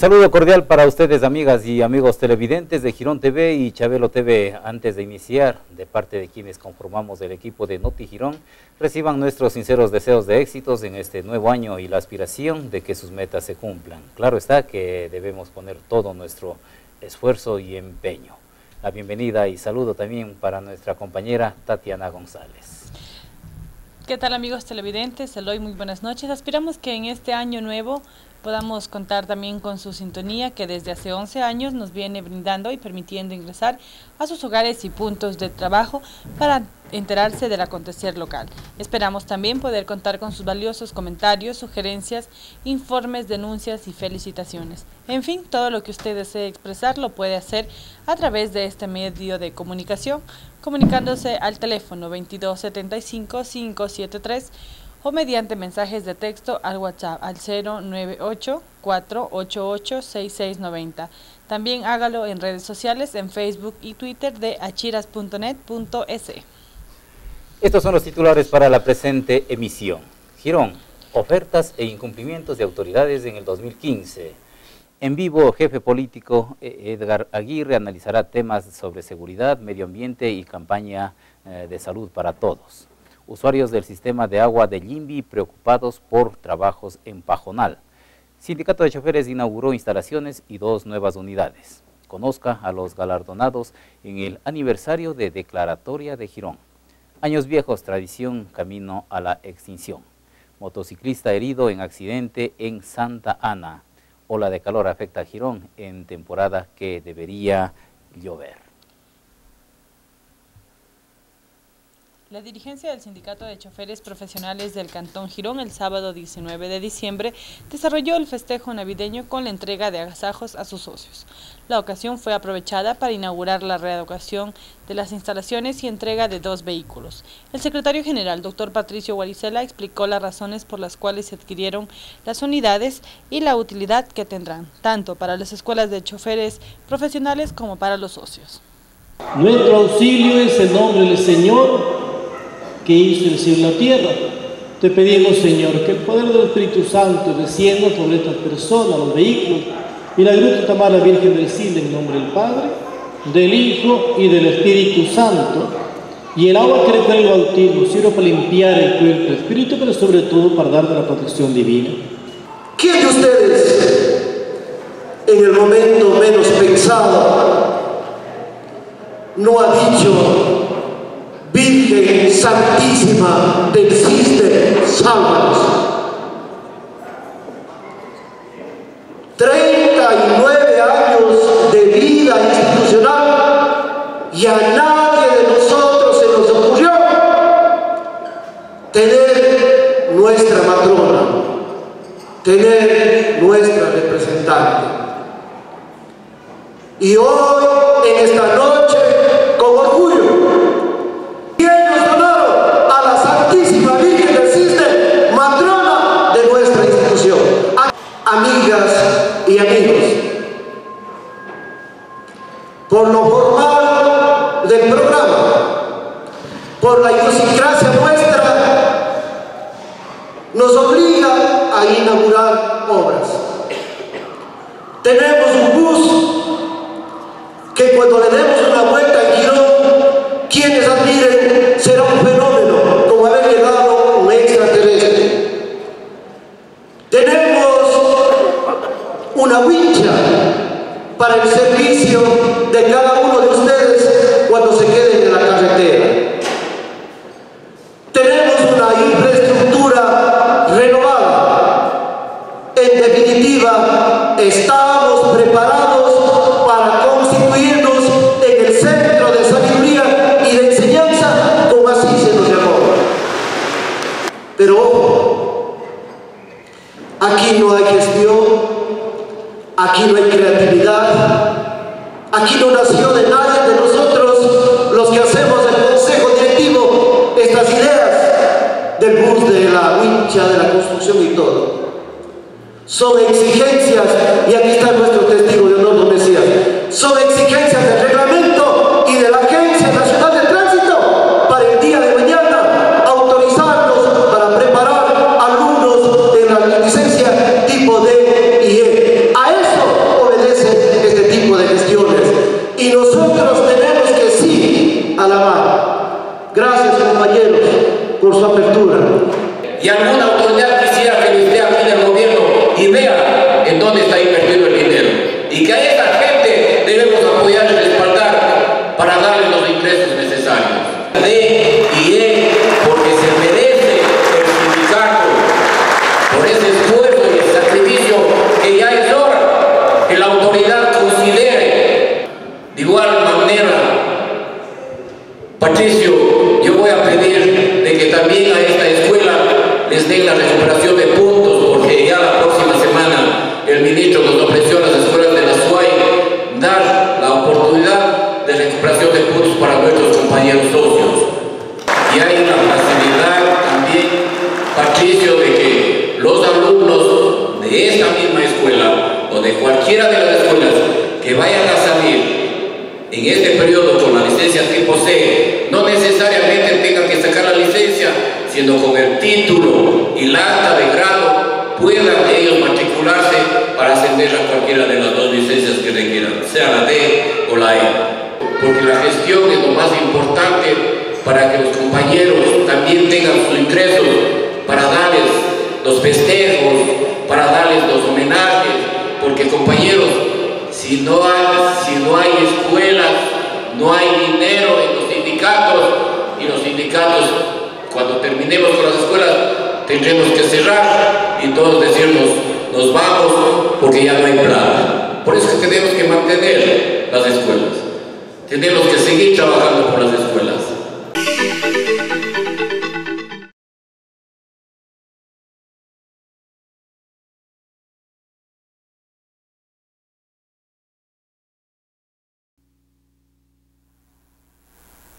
Saludo cordial para ustedes, amigas y amigos televidentes de Girón TV y Chabelo TV. Antes de iniciar, de parte de quienes conformamos el equipo de Noti Girón, reciban nuestros sinceros deseos de éxitos en este nuevo año y la aspiración de que sus metas se cumplan. Claro está que debemos poner todo nuestro esfuerzo y empeño. La bienvenida y saludo también para nuestra compañera Tatiana González. ¿Qué tal amigos televidentes? Eloy, muy buenas noches. Aspiramos que en este año nuevo podamos contar también con su sintonía que desde hace 11 años nos viene brindando y permitiendo ingresar a sus hogares y puntos de trabajo para enterarse del acontecer local. Esperamos también poder contar con sus valiosos comentarios, sugerencias, informes, denuncias y felicitaciones. En fin, todo lo que usted desee expresar lo puede hacer a través de este medio de comunicación, comunicándose al teléfono 2275 573 o mediante mensajes de texto al WhatsApp al 098-488-6690. También hágalo en redes sociales, en Facebook y Twitter de achiras.net.es. Estos son los titulares para la presente emisión. Girón, ofertas e incumplimientos de autoridades en el 2015. En vivo, jefe político eh, Edgar Aguirre analizará temas sobre seguridad, medio ambiente y campaña eh, de salud para todos usuarios del sistema de agua de Limbi preocupados por trabajos en Pajonal. Sindicato de Choferes inauguró instalaciones y dos nuevas unidades. Conozca a los galardonados en el aniversario de Declaratoria de Girón. Años viejos, tradición, camino a la extinción. Motociclista herido en accidente en Santa Ana. Ola de calor afecta a Girón en temporada que debería llover. La dirigencia del Sindicato de Choferes Profesionales del Cantón Girón el sábado 19 de diciembre desarrolló el festejo navideño con la entrega de agasajos a sus socios. La ocasión fue aprovechada para inaugurar la reeducación de las instalaciones y entrega de dos vehículos. El secretario general, doctor Patricio Guaricela, explicó las razones por las cuales se adquirieron las unidades y la utilidad que tendrán, tanto para las escuelas de choferes profesionales como para los socios. Nuestro auxilio es el nombre del Señor que hizo el cielo y la tierra. Te pedimos, Señor, que el poder del Espíritu Santo descienda sobre estas personas, los vehículos, y la gruta tomar la Virgen del Cielo en nombre del Padre, del Hijo y del Espíritu Santo. Y el agua que le trae el bautismo sirve para limpiar el cuerpo del Espíritu, pero sobre todo para darle la protección divina. ¿Quién de ustedes, en el momento menos pensado, no ha dicho Virgen Santísima del Cisne, sálvanos. 39 años de vida institucional y a nadie de nosotros se nos ocurrió tener nuestra matrona, tener nuestra representante. Y hoy, en esta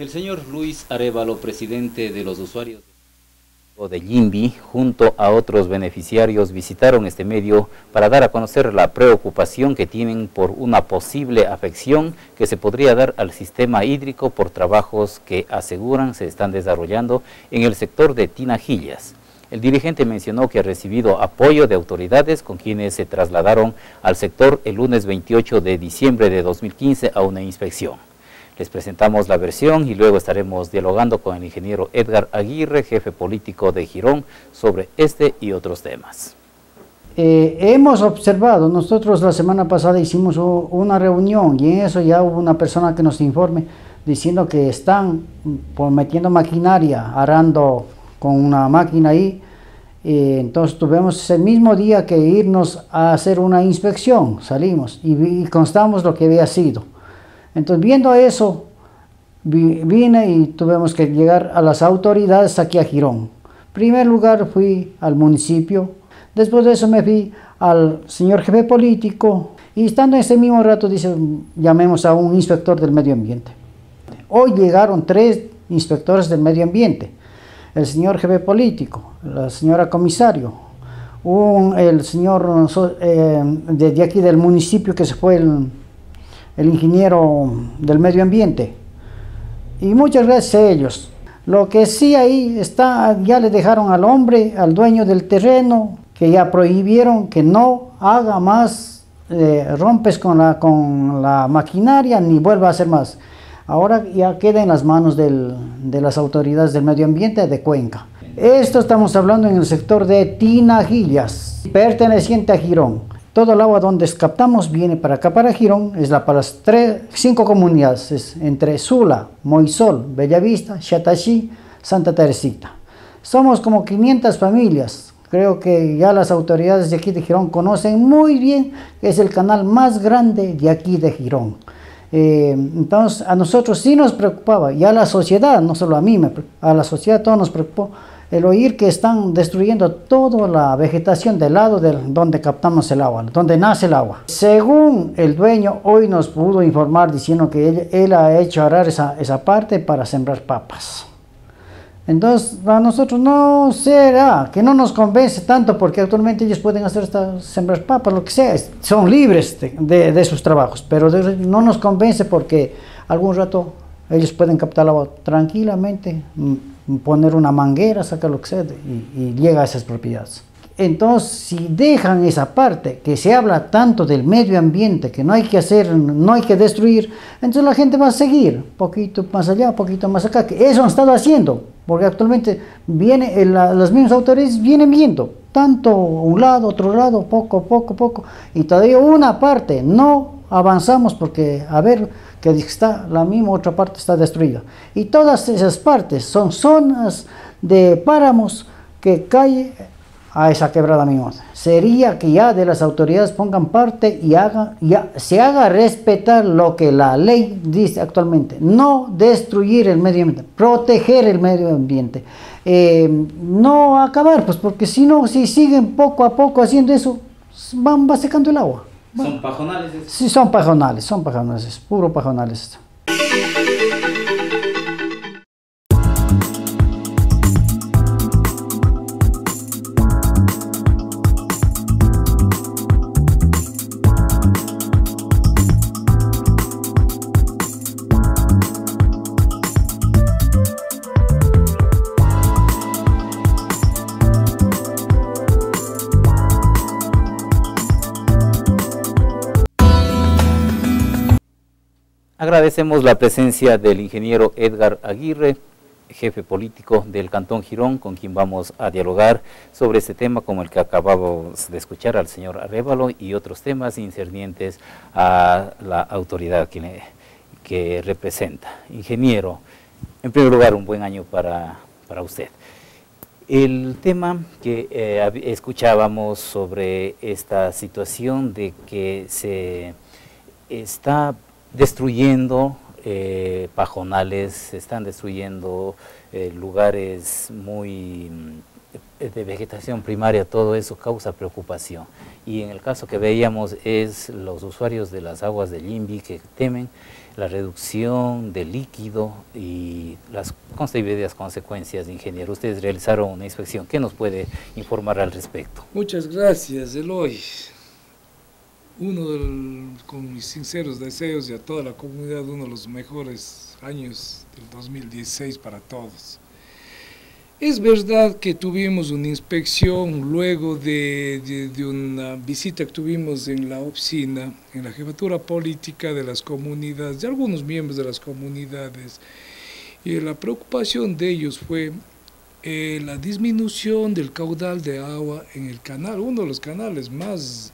El señor Luis Arevalo, presidente de los usuarios de Yimbi, junto a otros beneficiarios, visitaron este medio para dar a conocer la preocupación que tienen por una posible afección que se podría dar al sistema hídrico por trabajos que aseguran se están desarrollando en el sector de Tinajillas. El dirigente mencionó que ha recibido apoyo de autoridades con quienes se trasladaron al sector el lunes 28 de diciembre de 2015 a una inspección. Les presentamos la versión y luego estaremos dialogando con el ingeniero Edgar Aguirre, jefe político de Girón, sobre este y otros temas. Eh, hemos observado, nosotros la semana pasada hicimos una reunión y en eso ya hubo una persona que nos informe diciendo que están pues, metiendo maquinaria, arando con una máquina ahí. Eh, entonces tuvimos ese mismo día que irnos a hacer una inspección, salimos y, y constamos lo que había sido. Entonces, viendo eso, vine y tuvimos que llegar a las autoridades aquí a Girón. En primer lugar fui al municipio, después de eso me fui al señor jefe político y estando en ese mismo rato dice, llamemos a un inspector del medio ambiente. Hoy llegaron tres inspectores del medio ambiente, el señor jefe político, la señora comisario, un, el señor eh, de, aquí del municipio que se fue el, el ingeniero del medio ambiente. Y muchas a ellos. Lo que sí ahí está, ya le dejaron al hombre, al dueño del terreno, que ya prohibieron que no haga más eh, rompes con la, con la maquinaria ni vuelva a hacer más. Ahora ya queda en las manos del, de las autoridades del medio ambiente de Cuenca. Esto estamos hablando en el sector de Tinajillas, perteneciente a Girón. Todo el agua donde captamos viene para acá, para Girón, es la para las tres, cinco comunidades, es entre Sula, Moisol, Bellavista, Xataxí, Santa Teresita. Somos como 500 familias. Creo que ya las autoridades de aquí de Girón conocen muy bien que es el canal más grande de aquí de Girón. Eh, entonces, a nosotros sí nos preocupaba, y a la sociedad, no solo a mí, a la sociedad todo nos preocupó el oír que están destruyendo toda la vegetación del lado de donde captamos el agua, donde nace el agua. Según el dueño, hoy nos pudo informar diciendo que él, ha hecho arar esa, esa parte para sembrar papas. Entonces, a nosotros no será que no nos convence tanto porque actualmente ellos pueden hacer esta, sembrar papas, lo que sea, son libres de, de, sus trabajos, pero no nos convence porque algún rato ellos pueden captar el agua tranquilamente, poner una manguera, sacar lo que sea y, y llega a esas propiedades. Entonces, si dejan esa parte, que se habla tanto del medio ambiente, que no hay que hacer, no hay que destruir, entonces la gente va a seguir, poquito más allá, poquito más acá, que eso han estado haciendo, porque actualmente viene, eh, las mismas autoridades vienen viendo, tanto un lado, otro lado, poco, poco, poco, y todavía una parte, no avanzamos porque, a ver, que está la misma otra parte está destruida. Y todas esas partes son zonas de páramos que caen a esa quebrada mimosa. Sería que ya de las autoridades pongan parte y hagan, ya, se haga respetar lo que la ley dice actualmente. No destruir el medio ambiente, proteger el medio ambiente. Eh, no acabar, pues porque si no, si siguen poco a poco haciendo eso, van, va secando el agua. ¿Son pajonales? Sí, son pajonales, son pajonales, puro pajonales. Agradecemos la presencia del ingeniero Edgar Aguirre, jefe político del Cantón Girón, con quien vamos a dialogar sobre este tema como el que acabamos de escuchar al señor Arevalo y otros temas incernientes a la autoridad que, que representa. Ingeniero, en primer lugar, un buen año para, para usted. El tema que eh, escuchábamos sobre esta situación de que se está destruyendo eh, pajonales, se están destruyendo eh, lugares muy mm, de vegetación primaria, todo eso causa preocupación. Y en el caso que veíamos es los usuarios de las aguas del INVI que temen la reducción del líquido y las concebidas consecuencias, ingeniero. Ustedes realizaron una inspección. ¿Qué nos puede informar al respecto? Muchas gracias, Eloy uno con mis sinceros deseos y a toda la comunidad, uno de los mejores años del 2016 para todos. Es verdad que tuvimos una inspección luego de, de, una visita que tuvimos en la oficina, en la jefatura política de las comunidades, de algunos miembros de las comunidades, y la preocupación de ellos fue eh, la disminución del caudal de agua en el canal, uno de los canales más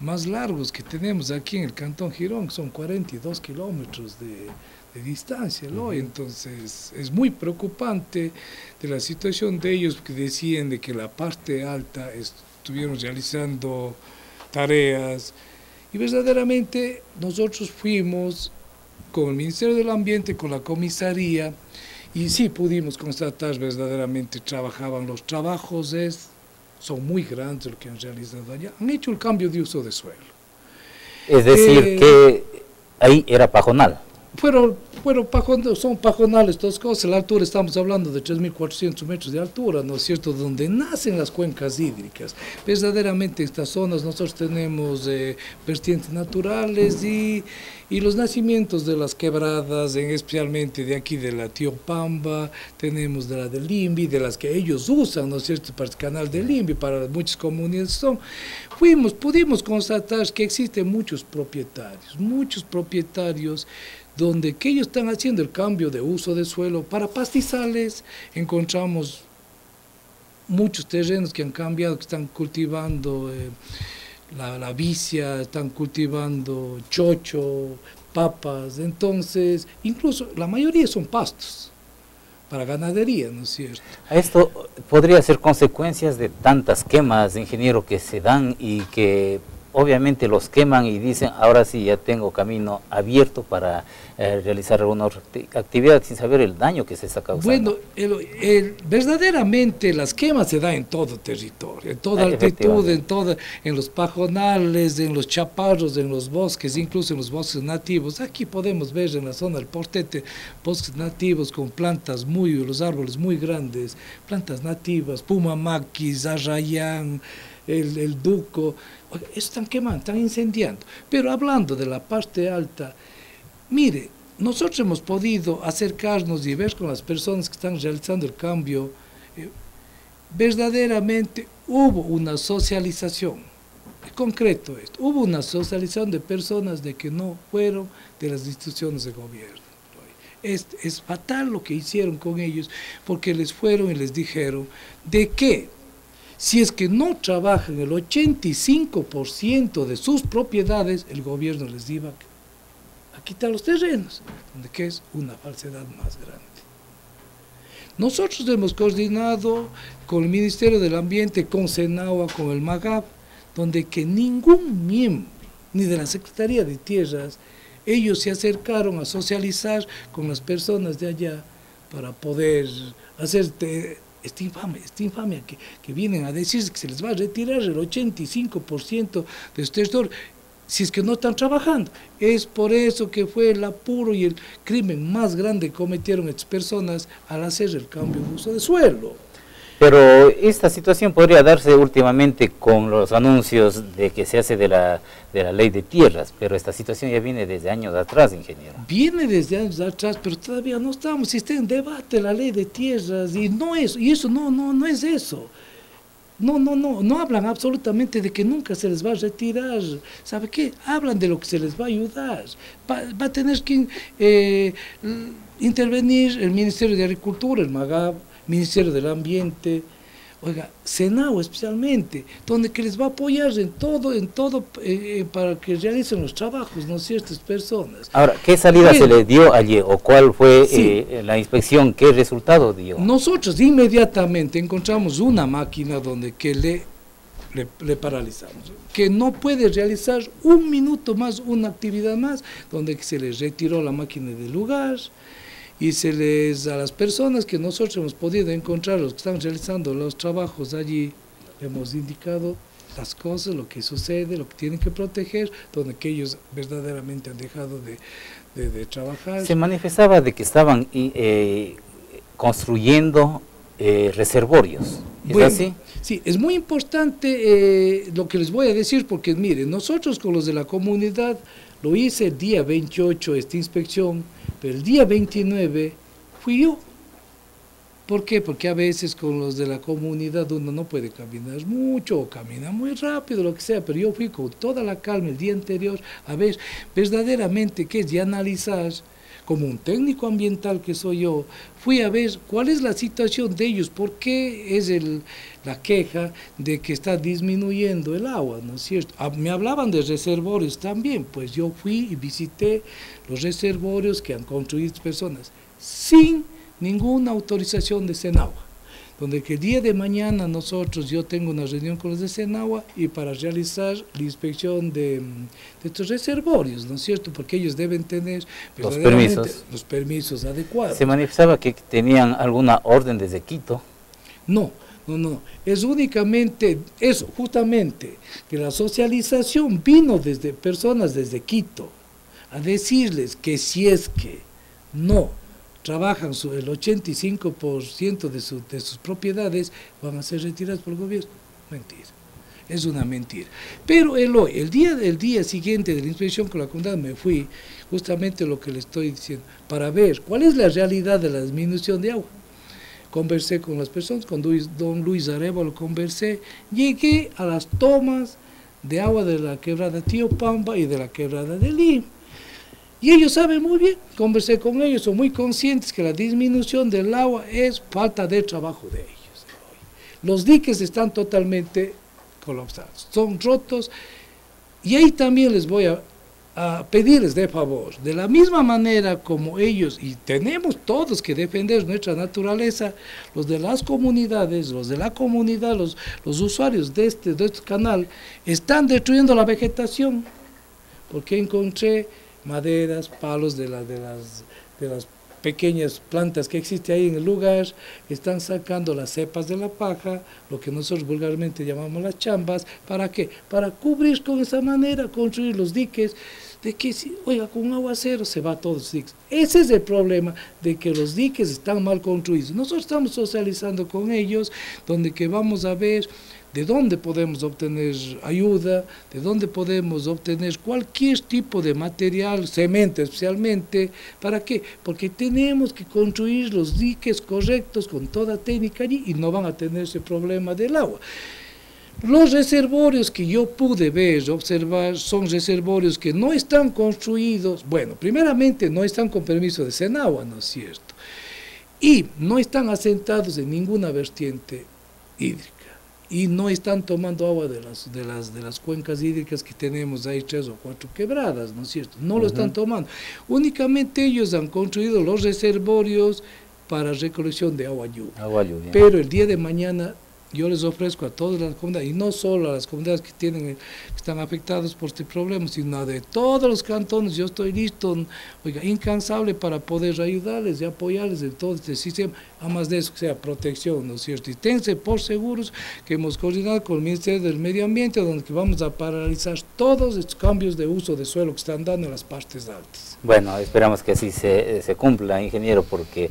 más largos que tenemos aquí en el Cantón Girón, son 42 kilómetros de, distancia, ¿no? Entonces es muy preocupante de la situación de ellos que decían de que la parte alta estuvieron realizando tareas y verdaderamente nosotros fuimos con el Ministerio del Ambiente, con la comisaría y sí pudimos constatar verdaderamente trabajaban los trabajos es son muy grandes lo que han realizado allá, han hecho el cambio de uso de suelo. Es decir, eh, que ahí era pajonal. Fueron, fueron son pajonales todas cosas, la altura estamos hablando de 3.400 metros de altura, ¿no es cierto?, donde nacen las cuencas hídricas. Verdaderamente en estas zonas nosotros tenemos eh, vertientes naturales y y los nacimientos de las quebradas, en especialmente de aquí de la Pamba, tenemos de la del Limbi, de las que ellos usan, ¿no es cierto?, para el canal del Limbi, para muchas comunidades son, fuimos, pudimos constatar que existen muchos propietarios, muchos propietarios donde que ellos están haciendo el cambio de uso de suelo para pastizales, encontramos muchos terrenos que han cambiado, que están cultivando eh, la, la vicia, están cultivando chocho, papas, entonces, incluso la mayoría son pastos para ganadería, ¿no es cierto? Esto podría ser consecuencias de tantas quemas, ingeniero, que se dan y que obviamente los queman y dicen, ahora sí ya tengo camino abierto para eh, realizar alguna actividad sin saber el daño que se está causando. Bueno, verdaderamente las quemas se dan en todo territorio, en toda altitud, en, toda, en los pajonales, en los chaparros, en los bosques, incluso en los bosques nativos. Aquí podemos ver en la zona del Portete bosques nativos con plantas muy, los árboles muy grandes, plantas nativas, pumamaquis, arrayán, el, el duco, están quemando, están incendiando. Pero hablando de la parte alta, mire, nosotros hemos podido acercarnos y ver con las personas que están realizando el cambio, eh, verdaderamente hubo una socialización, en concreto esto, hubo una socialización de personas de que no fueron de las instituciones de gobierno. Es, es fatal lo que hicieron con ellos, porque les fueron y les dijeron de que si es que no trabajan el 85% de sus propiedades, el gobierno les iba a quitar los terrenos, donde que es una falsedad más grande. Nosotros hemos coordinado con el Ministerio del Ambiente, con Senagua, con el MAGAP, donde que ningún miembro, ni de la Secretaría de Tierras, ellos se acercaron a socializar con las personas de allá para poder hacer esta infamia, esta infamia que, que, vienen a decir que se les va a retirar el 85% de este territorio si es que no están trabajando. Es por eso que fue el apuro y el crimen más grande que cometieron estas personas al hacer el cambio de uso de suelo. Pero esta situación podría darse últimamente con los anuncios de que se hace de la, de la ley de tierras, pero esta situación ya viene desde años atrás, ingeniero. Viene desde años atrás, pero todavía no estamos, está en debate la ley de tierras y no es, y eso no, no, no es eso. No, no, no, no hablan absolutamente de que nunca se les va a retirar. ¿Sabe qué? Hablan de lo que se les va a ayudar. Va, a tener que eh, intervenir el Ministerio de Agricultura, el MAGAB, Ministerio del Ambiente, oiga, Senado especialmente, donde que les va a apoyar en todo, en todo, eh, eh, para que realicen los trabajos, ¿no ciertas personas. Ahora, ¿qué salida se le dio allí o cuál fue eh, la inspección? ¿Qué resultado dio? Nosotros inmediatamente encontramos una máquina donde que le, le, le paralizamos, que no puede realizar un minuto más, una actividad más, donde se le retiró la máquina del lugar, y se les a las personas que nosotros hemos podido encontrar, los que están realizando los trabajos allí, hemos indicado las cosas, lo que sucede, lo que tienen que proteger, donde que ellos verdaderamente han dejado de, de, trabajar. Se manifestaba de que estaban eh, construyendo eh, reservorios, ¿es así? Sí, es muy importante eh, lo que les voy a decir, porque miren, nosotros con los de la comunidad, lo hice el día 28, esta inspección, pero el día 29 fui yo. ¿Por qué? Porque a veces con los de la comunidad uno no puede caminar mucho o camina muy rápido, lo que sea, pero yo fui con toda la calma el día anterior a ver verdaderamente qué es y analizar como un técnico ambiental que soy yo, fui a ver cuál es la situación de ellos, por qué es el, la queja de que está disminuyendo el agua, ¿no es cierto? Ah, me hablaban de reservorios también, pues yo fui y visité los reservorios que han construido personas sin ninguna autorización de Senagua donde que el día de mañana nosotros, yo tengo una reunión con los de Senagua y para realizar la inspección de, de estos reservorios, ¿no es cierto? Porque ellos deben tener los permisos. los permisos adecuados. ¿Se manifestaba que tenían alguna orden desde Quito? No, no, no, es únicamente eso, justamente, que la socialización vino desde personas desde Quito a decirles que si es que no trabajan el 85% de, su, de sus propiedades, van a ser retiradas por el gobierno. Mentira. Es una mentira. Pero el hoy, el día, el día siguiente de la inspección con la comunidad, me fui justamente lo que le estoy diciendo, para ver cuál es la realidad de la disminución de agua. Conversé con las personas, con don Luis Areva lo conversé, llegué a las tomas de agua de la quebrada Tío Pamba y de la quebrada de Lima y ellos saben muy bien, conversé con ellos, son muy conscientes que la disminución del agua es falta de trabajo de ellos. Los diques están totalmente colapsados, son rotos. Y ahí también les voy a, a pedirles de favor, de la misma manera como ellos, y tenemos todos que defender nuestra naturaleza, los de las comunidades, los de la comunidad, los, los usuarios de este, de este canal, están destruyendo la vegetación, porque encontré maderas, palos de, la, de, las, de las pequeñas plantas que existen ahí en el lugar, están sacando las cepas de la paja, lo que nosotros vulgarmente llamamos las chambas, ¿para qué? Para cubrir con esa manera, construir los diques, de que si, oiga, con un aguacero se va todos los diques. Ese es el problema de que los diques están mal construidos. Nosotros estamos socializando con ellos, donde vamos a ver de dónde podemos obtener ayuda, de dónde podemos obtener cualquier tipo de material, cemento especialmente, ¿para qué? Porque tenemos que construir los diques correctos con toda técnica allí y no van a tener ese problema del agua. Los reservorios que yo pude ver, observar, son reservorios que no están construidos, bueno, primeramente no están con permiso de Senagua, ¿no es cierto? Y no están asentados en ninguna vertiente hídrica y no están tomando agua de las, de las, de las cuencas hídricas que tenemos ahí tres o cuatro quebradas, ¿no es cierto? No lo están tomando. Únicamente ellos han construido los reservorios para recolección de agua lluvia. Agua lluvia. Pero el día de mañana yo les ofrezco a todas las comunidades, y no solo a las comunidades que, tienen, que están afectadas por este problema, sino de todos los cantones, yo estoy listo, oiga, incansable para poder ayudarles y apoyarles en todo este sistema, además de eso que sea protección, ¿no es cierto? Y tense por seguros que hemos coordinado con el Ministerio del Medio Ambiente, donde vamos a paralizar todos estos cambios de uso de suelo que están dando en las partes altas. Bueno, esperamos que así se, se cumpla, ingeniero, porque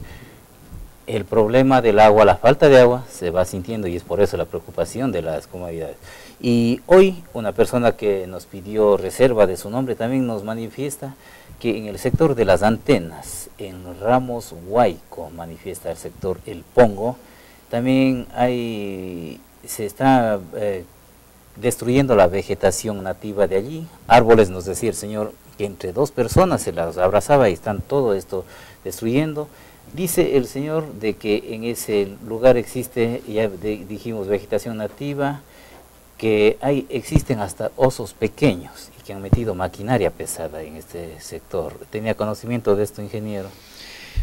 el problema del agua, la falta de agua, se va sintiendo y es por eso la preocupación de las comunidades. Y hoy una persona que nos pidió reserva de su nombre también nos manifiesta que en el sector de las antenas, en Ramos Huayco, manifiesta el sector El Pongo, también hay, se está eh, destruyendo la vegetación nativa de allí. Árboles, nos decía el señor, que entre dos personas se las abrazaba y están todo esto destruyendo. Dice el señor de que en ese lugar existe, ya dijimos, vegetación nativa, que hay, existen hasta osos pequeños y que han metido maquinaria pesada en este sector. ¿Tenía conocimiento de esto, ingeniero?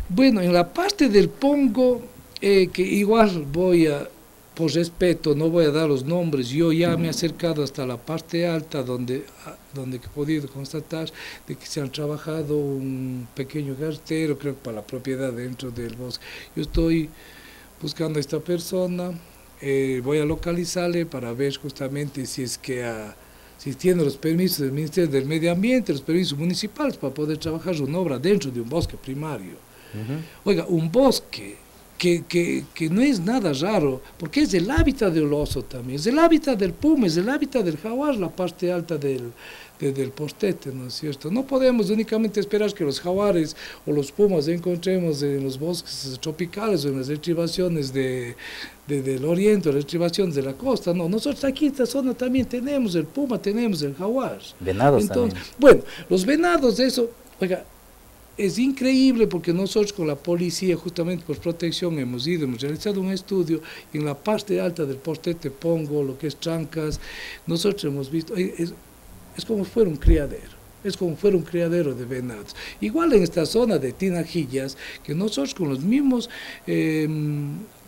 Bueno, en la parte del Pongo, eh, que igual voy a, por respeto, no voy a dar los nombres, yo ya me he acercado hasta la parte alta donde, ah, donde he podido constatar de que se han trabajado un pequeño cartero, creo que para la propiedad dentro del bosque. Yo estoy buscando a esta persona, eh, voy a localizarle para ver justamente si es que si tiene los permisos del Ministerio del Medio Ambiente, los permisos municipales para poder trabajar una obra dentro de un bosque primario. Oiga, un bosque que, que, que, no es nada raro, porque es el hábitat del oso también, es el hábitat del puma, es el hábitat del jaguar, la parte alta del, de, del postete, ¿no es cierto? No podemos únicamente esperar que los jaguares o los pumas encontremos en los bosques tropicales o en las estribaciones de, de, del oriente, las estribaciones de la costa, no, nosotros aquí en esta zona también tenemos el puma, tenemos el jaguar. Venados Entonces, también. Bueno, los venados, eso, oiga, es increíble porque nosotros con la policía, justamente por protección, hemos ido, hemos realizado un estudio en la parte alta del postete Pongo, lo que es Trancas, nosotros hemos visto, es, es como fuera un criadero es como fuera un criadero de venados. Igual en esta zona de Tinajillas, que nosotros con los mismos eh,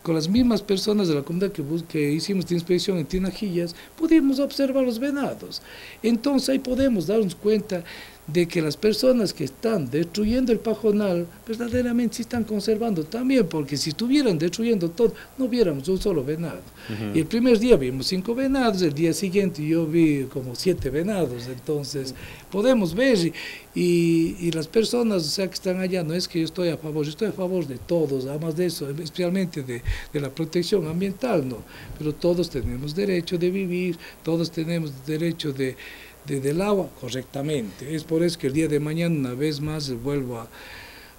con las mismas personas de la comunidad que, que hicimos de inspección en Tinajillas, pudimos observar los venados. Entonces ahí podemos darnos cuenta de que las personas que están destruyendo el pajonal verdaderamente sí están conservando también, porque si estuvieran destruyendo todo, no viéramos un solo venado. Y el primer día vimos cinco venados, el día siguiente yo vi como siete venados, entonces podemos ver y, y, las personas o sea, que están allá, no es que yo estoy a favor, yo estoy a favor de todos, además de eso, especialmente de, de la protección ambiental, ¿no? pero todos tenemos derecho de vivir, todos tenemos derecho de de, del agua correctamente. Es por eso que el día de mañana, una vez más, vuelvo a,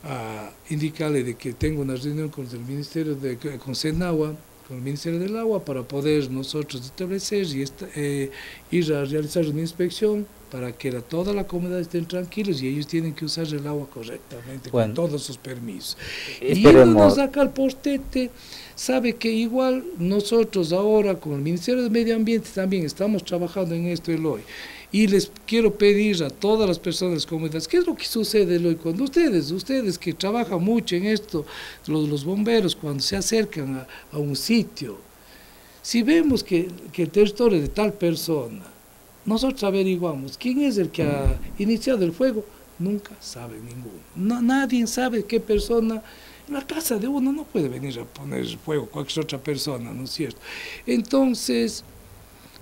a indicarle de que tengo una reunión con el Ministerio de con Senagua, con el Ministerio del Agua, para poder nosotros establecer y esta, eh, ir a realizar una inspección para que la, toda la comunidad estén tranquilos y ellos tienen que usar el agua correctamente, bueno, con todos sus permisos. Esperemos. Y acá al postete, sabe que igual nosotros ahora con el Ministerio de Medio Ambiente también estamos trabajando en esto, Eloy. Y les quiero pedir a todas las personas comunidades, ¿qué es lo que sucede hoy cuando ustedes, ustedes que trabajan mucho en esto, los, los bomberos, cuando se acercan a, a, un sitio, si vemos que, que el territorio de tal persona, nosotros averiguamos quién es el que ha iniciado el fuego, nunca sabe ninguno. No, nadie sabe qué persona en la casa de uno no puede venir a poner fuego cualquier otra persona, ¿no es cierto? Entonces,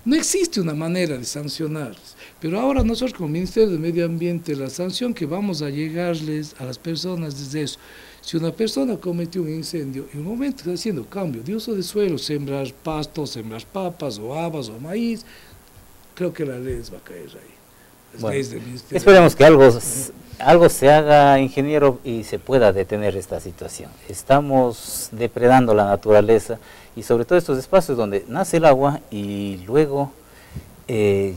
no existe una manera de sancionarles. Pero ahora nosotros como Ministerio de Medio Ambiente, la sanción que vamos a llegarles a las personas es eso. Si una persona cometió un incendio, en un momento está haciendo cambio de uso de suelo, sembrar pastos, sembrar papas o habas o maíz, creo que la ley va a caer ahí. Bueno, esperemos que algo algo se haga, ingeniero, y se pueda detener esta situación. Estamos depredando la naturaleza y sobre todo estos espacios donde nace el agua y luego eh,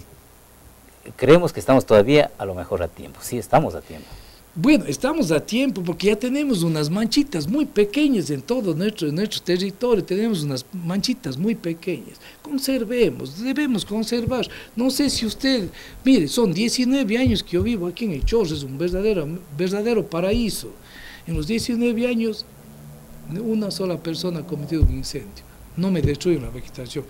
creemos que estamos todavía a lo mejor a tiempo. Sí, estamos a tiempo. Bueno, estamos a tiempo porque ya tenemos unas manchitas muy pequeñas en todo nuestro, nuestro territorio, tenemos unas manchitas muy pequeñas. Conservemos, debemos conservar. No sé si usted, mire, son 19 años que yo vivo aquí en el Chorro, es un verdadero, verdadero paraíso. En los 19 años, una sola persona ha cometido un incendio. No me destruyen la vegetación.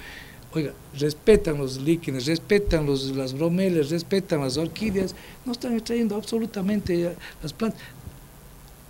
Oiga, respetan los líquenes, respetan los, las bromeles, respetan las orquídeas, no están extrayendo absolutamente las plantas.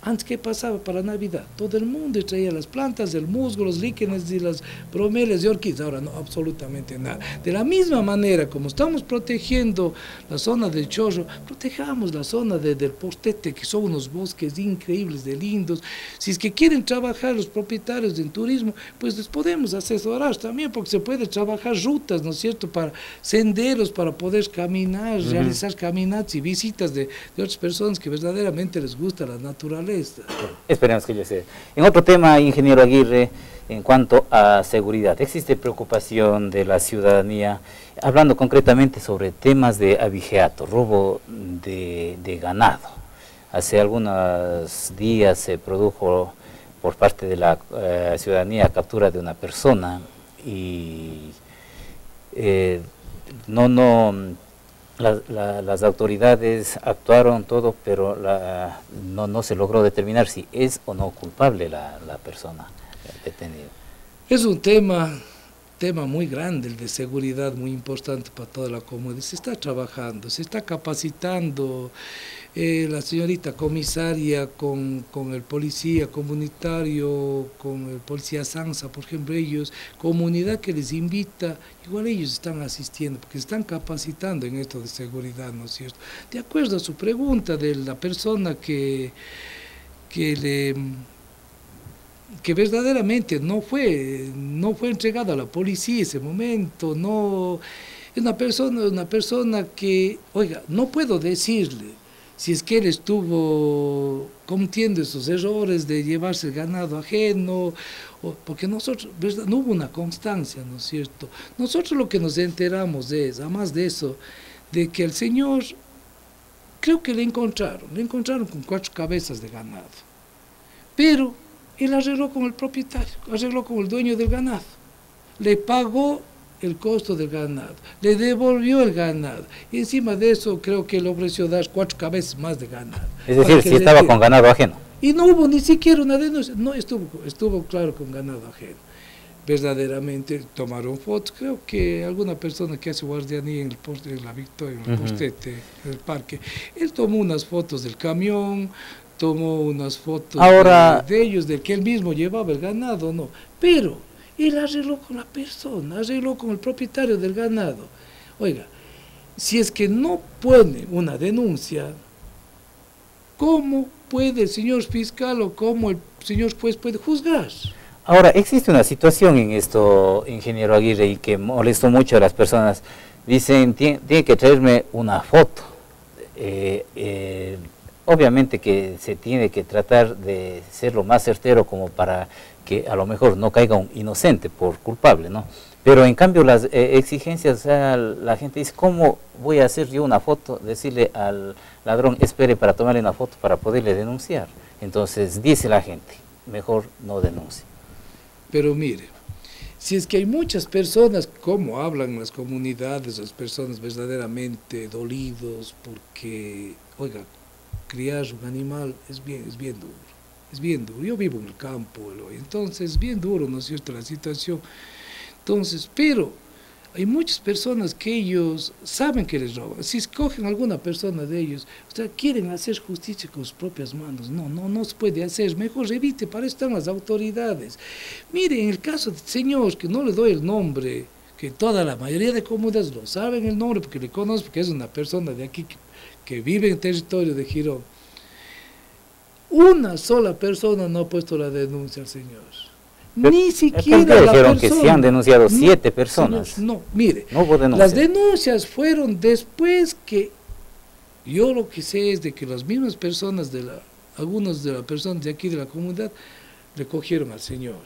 Antes, ¿qué pasaba para Navidad? Todo el mundo traía las plantas, el musgo, los líquenes y las bromeles y orquídeas. Ahora no, absolutamente nada. De la misma manera, como estamos protegiendo la zona del Chorro, protejamos la zona del Postete, que son unos bosques increíbles, de lindos. Si es que quieren trabajar los propietarios en turismo, pues les podemos asesorar también, porque se puede trabajar rutas, ¿no es cierto?, para senderos, para poder caminar, realizar caminatas y visitas de, de otras personas que verdaderamente les gusta la naturaleza esperemos que yo sea. En otro tema, ingeniero Aguirre, en cuanto a seguridad, existe preocupación de la ciudadanía, hablando concretamente sobre temas de abigeato, robo de, ganado. Hace algunos días se produjo por parte de la eh, ciudadanía captura de una persona y eh, no, no las autoridades actuaron todo, pero no, no se logró determinar si es o no culpable la, persona detenida. Es un tema, tema muy grande, el de seguridad, muy importante para toda la comunidad. Se está trabajando, se está capacitando eh, la señorita comisaria con, con, el policía comunitario, con el policía Sansa, por ejemplo, ellos, comunidad que les invita, igual ellos están asistiendo, porque están capacitando en esto de seguridad, ¿no es cierto? De acuerdo a su pregunta de la persona que, que le que verdaderamente no fue, no fue entregado a la policía ese momento, no es una persona, una persona que, oiga, no puedo decirle, si es que él estuvo cometiendo esos errores de llevarse el ganado ajeno, porque nosotros, no hubo una constancia, ¿no es cierto? Nosotros lo que nos enteramos es, además de eso, de que el Señor, creo que le encontraron, le encontraron con cuatro cabezas de ganado, pero él arregló con el propietario, arregló con el dueño del ganado, le pagó el costo del ganado, le devolvió el ganado. Y encima de eso creo que le ofreció dar cuatro cabezas más de ganado. Es decir, si estaba con ganado ajeno. Y no hubo ni siquiera una denuncia, no estuvo, estuvo claro con ganado ajeno. Verdaderamente tomaron fotos, creo que alguna persona que hace guardianía en, el poste, en la Victoria, en el postete, en el parque, él tomó unas fotos del camión, tomó unas fotos de, de ellos, de que él mismo llevaba el ganado, no. Pero él arregló con la persona, arregló con el propietario del ganado. Oiga, si es que no pone una denuncia, ¿cómo puede el señor fiscal o cómo el señor juez puede juzgar? Ahora, existe una situación en esto, ingeniero Aguirre, y que molestó mucho a las personas. Dicen, tiene, que traerme una foto. Eh, eh, obviamente que se tiene que tratar de ser lo más certero como para que a lo mejor no caiga un inocente por culpable, ¿no? Pero en cambio las eh, exigencias, la gente dice, ¿cómo voy a hacer yo una foto? Decirle al ladrón, espere para tomarle una foto para poderle denunciar. Entonces dice la gente, mejor no denuncie. Pero mire, si es que hay muchas personas, como hablan las comunidades, las personas verdaderamente dolidos porque, oiga, criar un animal es bien, es bien duro es bien duro. Yo vivo en el campo, entonces es bien duro, ¿no es cierto?, la situación. Entonces, pero hay muchas personas que ellos saben que les roban. Si escogen alguna persona de ellos, o sea, quieren hacer justicia con sus propias manos. No, no, no se puede hacer. Mejor evite, para eso están las autoridades. Mire, en el caso del señor, que no le doy el nombre, que toda la mayoría de comunidades lo saben el nombre, porque le conozco, porque es una persona de aquí que vive en territorio de Girón una sola persona no ha puesto la denuncia al señor. Ni siquiera la dijeron que se han denunciado siete personas. no, mire, las denuncias fueron después que Yo lo que sé es de que las mismas personas, de la, algunas de las personas de aquí de la comunidad, recogieron al Señor,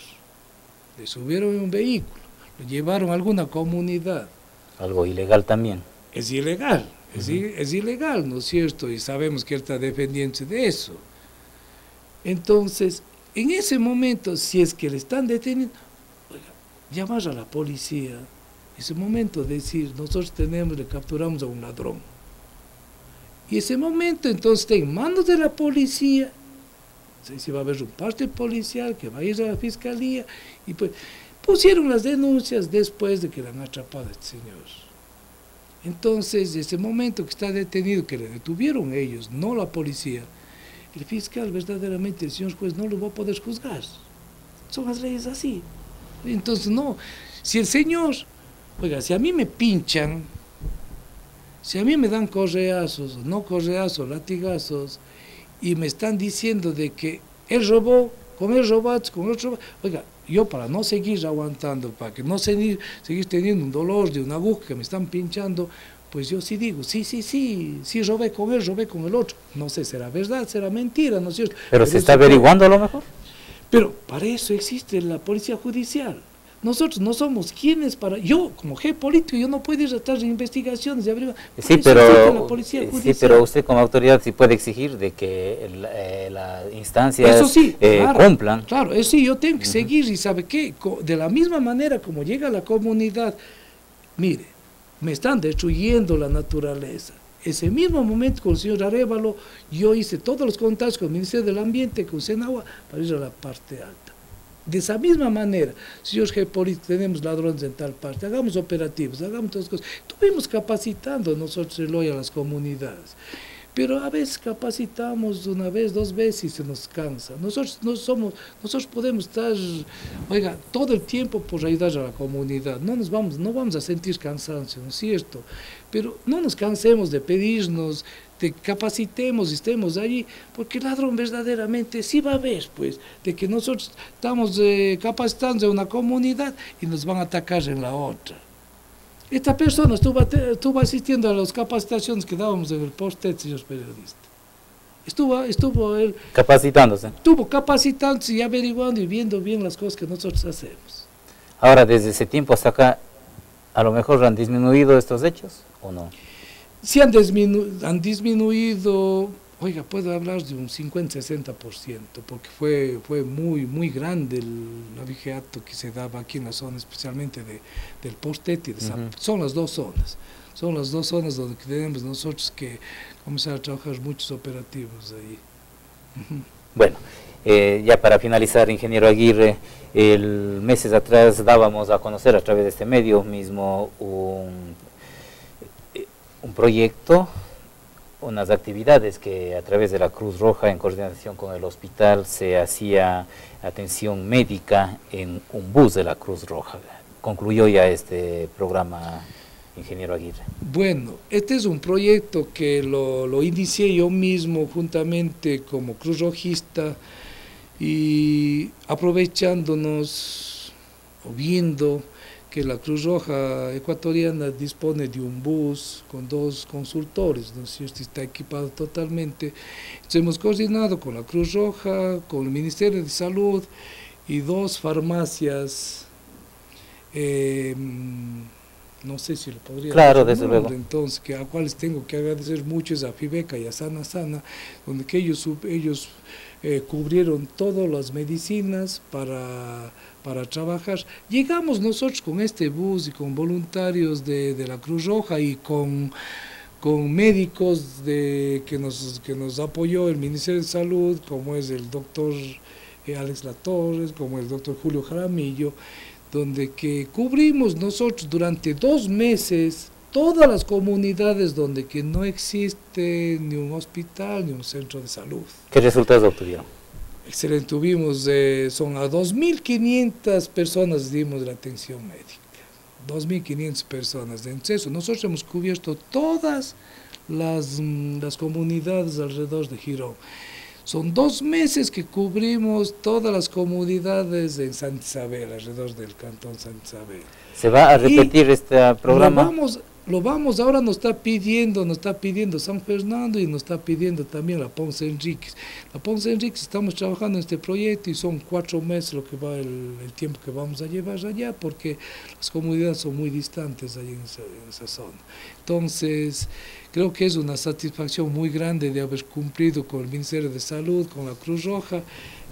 le subieron en un vehículo, lo llevaron a alguna comunidad. Algo ilegal también. Es ilegal, es, es ilegal, ¿no es cierto? Y sabemos que él está defendiéndose de eso. Entonces, en ese momento, si es que le están deteniendo, oiga, llamar a la policía, ese momento decir, nosotros tenemos, le capturamos a un ladrón. Y ese momento entonces está en manos de la policía, si va a haber un parte policial que va a ir a la fiscalía, y pues pusieron las denuncias después de que le han atrapado a este señor. Entonces, ese momento que está detenido, que le detuvieron ellos, no la policía, el fiscal verdaderamente, el señor juez, no lo va a poder juzgar. Son las leyes así. Entonces, no, si el señor, oiga, si a mí me pinchan, si a mí me dan correazos, no correazos, latigazos, y me están diciendo de que él robó, con él robaste, con robaste, oiga, yo para no seguir aguantando, para que no seguir, seguir teniendo un dolor de una aguja que me están pinchando, pues yo sí digo, sí, sí, sí, sí robé con él, robé con el otro. No sé, será verdad, será mentira, ¿no es cierto? Pero, se está averiguando a lo mejor. Pero para eso existe la policía judicial. Nosotros no somos quienes para... Yo, como jefe político, yo no puedo ir atrás de investigaciones de. Sí pero, sí, pero usted como autoridad sí puede exigir de que eh, las instancias eso sí, eh, claro, cumplan. Claro, eso sí, yo tengo que seguir y sabe qué, de la misma manera como llega la comunidad, mire, me están destruyendo la naturaleza. Ese mismo momento con el señor Arevalo, yo hice todos los contactos con el Ministerio del Ambiente, con Senagua, para ir a la parte alta. De esa misma manera, señor jefe tenemos ladrones en tal parte, hagamos operativos, hagamos todas las cosas. Estuvimos capacitando nosotros el hoy a las comunidades. Pero a veces capacitamos una vez, dos veces y se nos cansa. Nosotros no somos, nosotros podemos estar, oiga, todo el tiempo por ayudar a la comunidad. No nos vamos, no vamos a sentir cansancio, ¿no es cierto? Pero no nos cansemos de pedirnos, de capacitemos y estemos allí, porque el ladrón verdaderamente sí va a ver, pues, de que nosotros estamos eh, capacitando a una comunidad y nos van a atacar en la otra. Esta persona estuvo, estuvo asistiendo a las capacitaciones que dábamos en el post señor periodista. Estuvo, estuvo él... Capacitándose. Estuvo capacitándose y averiguando y viendo bien las cosas que nosotros hacemos. Ahora, desde ese tiempo hasta acá, ¿a lo mejor han disminuido estos hechos o no? Sí han, disminu han disminuido Oiga, puedo hablar de un 50-60%, porque fue, fue muy, muy grande el abigeato que se daba aquí en la zona, especialmente de, del Postete. De Son las dos zonas, son las dos zonas donde tenemos nosotros que comenzar a trabajar muchos operativos ahí. Bueno, eh, ya para finalizar, ingeniero Aguirre, el meses atrás dábamos a conocer a través de este medio mismo un, eh, un proyecto unas actividades que a través de la Cruz Roja, en coordinación con el hospital, se hacía atención médica en un bus de la Cruz Roja. Concluyó ya este programa, ingeniero Aguirre. Bueno, este es un proyecto que lo, lo inicié yo mismo juntamente como Cruz Rojista y aprovechándonos o viendo que la Cruz Roja ecuatoriana dispone de un bus con dos consultores, ¿no es Está equipado totalmente. Entonces hemos coordinado con la Cruz Roja, con el Ministerio de Salud y dos farmacias, eh, no sé si lo podría Claro, desde luego. Entonces, que a cuales tengo que agradecer mucho es a Fibeca y a Sana Sana, donde que ellos, ellos eh, cubrieron todas las medicinas para para trabajar. Llegamos nosotros con este bus y con voluntarios de, de la Cruz Roja y con, con médicos de, que, nos, que nos apoyó el Ministerio de Salud, como es el doctor eh, Alex Latorres, como el doctor Julio Jaramillo, donde que cubrimos nosotros durante dos meses todas las comunidades donde que no existe ni un hospital ni un centro de salud. ¿Qué resultados obtuvieron? Excelente, tuvimos, eh, son a 2.500 personas dimos la atención médica, 2.500 personas. de eso, nosotros hemos cubierto todas las, mm, las comunidades alrededor de Girón. Son dos meses que cubrimos todas las comunidades en Santa Isabel, alrededor del cantón Santa Isabel. ¿Se va a repetir este programa? Vamos, lo vamos, ahora nos está pidiendo, nos está pidiendo San Fernando y nos está pidiendo también la Ponce Enríquez. La Ponce Enríquez estamos trabajando en este proyecto y son cuatro meses lo que va el, tiempo que vamos a llevar allá porque las comunidades son muy distantes allí en esa, en esa zona. Entonces, creo que es una satisfacción muy grande de haber cumplido con el Ministerio de Salud, con la Cruz Roja,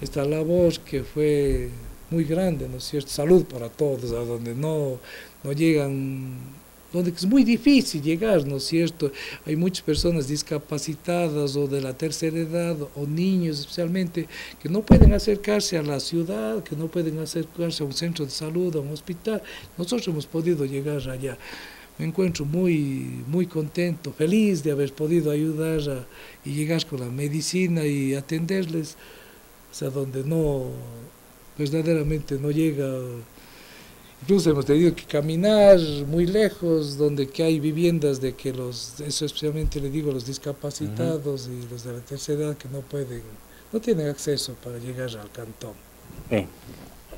esta labor que fue muy grande, ¿no es cierto? Salud para todos, a donde no, no llegan donde es muy difícil llegar, ¿no es cierto? Hay muchas personas discapacitadas o de la tercera edad o niños especialmente que no pueden acercarse a la ciudad, que no pueden acercarse a un centro de salud, a un hospital. Nosotros hemos podido llegar allá. Me encuentro muy, muy contento, feliz de haber podido ayudar a, y llegar con la medicina y atenderles, sea, donde no, verdaderamente no llega Incluso hemos tenido que caminar muy lejos, donde que hay viviendas de que los, eso especialmente le digo, los discapacitados y los de la tercera edad que no pueden, no tienen acceso para llegar al cantón. Bien.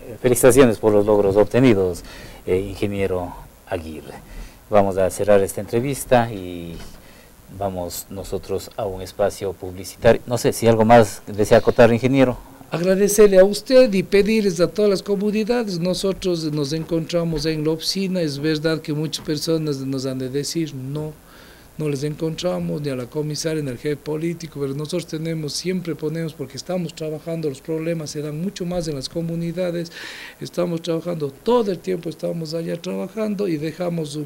Eh, felicitaciones por los logros obtenidos, eh, ingeniero Aguirre. Vamos a cerrar esta entrevista y vamos nosotros a un espacio publicitario. No sé si algo más desea acotar, ingeniero agradecerle a usted y pedirles a todas las comunidades. Nosotros nos encontramos en la oficina, es verdad que muchas personas nos han de decir no, no les encontramos, ni a la comisaria, ni al jefe político, pero nosotros tenemos, siempre ponemos, porque estamos trabajando, los problemas se dan mucho más en las comunidades, estamos trabajando todo el tiempo, estamos allá trabajando y dejamos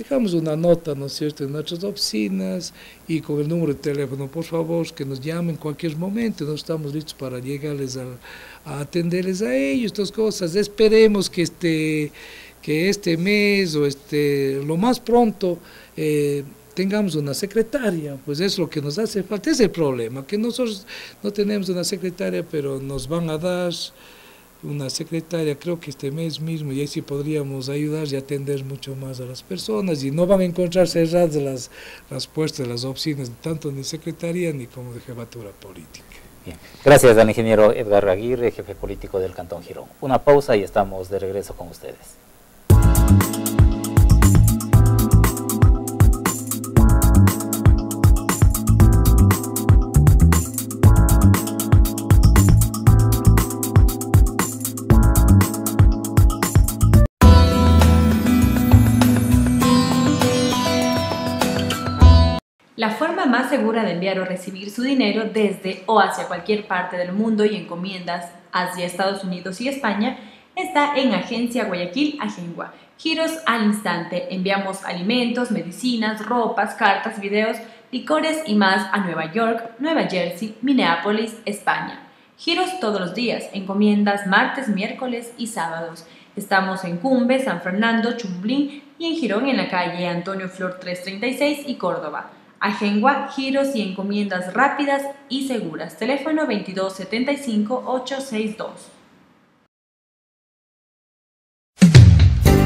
dejamos una nota, ¿no cierto?, en nuestras oficinas y con el número de teléfono, por favor, que nos llamen en cualquier momento, no estamos listos para llegarles a, atenderles a ellos, estas cosas. Esperemos que este, que este mes o este, lo más pronto eh, tengamos una secretaria, pues es lo que nos hace falta, es el problema, que nosotros no tenemos una secretaria, pero nos van a dar una secretaria, creo que este mes mismo, y ahí sí podríamos ayudar y atender mucho más a las personas, y no van a encontrar cerradas las, las puertas las oficinas, tanto de secretaría ni como de jefatura política. Bien. Gracias al ingeniero Edgar Aguirre, jefe político del Cantón Girón. Una pausa y estamos de regreso con ustedes. Más segura de enviar o recibir su dinero desde o hacia cualquier parte del mundo y encomiendas hacia Estados Unidos y España está en Agencia Guayaquil Agengua. Giros al instante. Enviamos alimentos, medicinas, ropas, cartas, videos, licores y más a Nueva York, Nueva Jersey, Minneapolis, España. Giros todos los días. Encomiendas martes, miércoles y sábados. Estamos en Cumbe, San Fernando, Chumblín y en Girón en la calle Antonio Flor 336 y Córdoba. Agengua, giros y encomiendas rápidas y seguras. Teléfono 2275-862.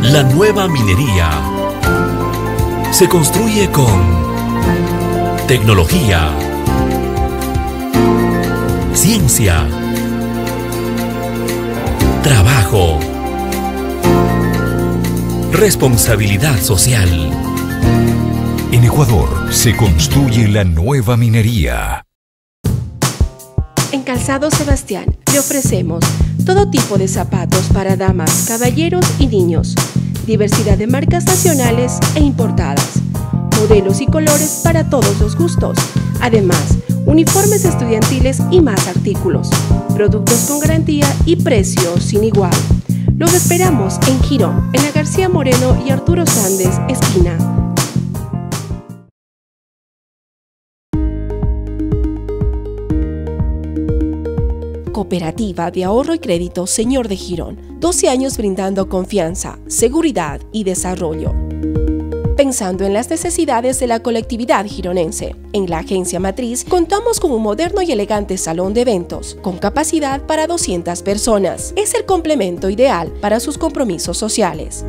La nueva minería se construye con tecnología, ciencia, trabajo, responsabilidad social. En Ecuador se construye la nueva minería. En Calzado Sebastián le ofrecemos todo tipo de zapatos para damas, caballeros y niños, diversidad de marcas nacionales e importadas, modelos y colores para todos los gustos, además uniformes estudiantiles y más artículos, productos con garantía y precios sin igual. Los esperamos en Girón, en la García Moreno y Arturo Sández, esquina. Cooperativa de Ahorro y Crédito Señor de Girón. 12 años brindando confianza, seguridad y desarrollo. Pensando en las necesidades de la colectividad gironense, en la agencia matriz contamos con un moderno y elegante salón de eventos, con capacidad para 200 personas. Es el complemento ideal para sus compromisos sociales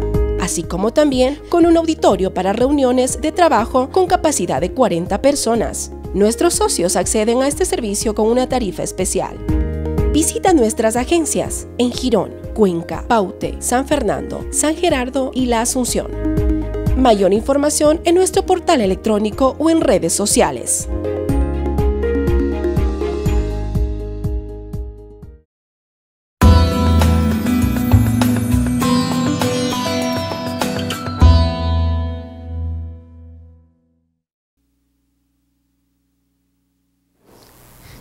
así como también con un auditorio para reuniones de trabajo con capacidad de 40 personas. Nuestros socios acceden a este servicio con una tarifa especial. Visita nuestras agencias en Girón, Cuenca, Paute, San Fernando, San Gerardo y La Asunción. Mayor información en nuestro portal electrónico o en redes sociales.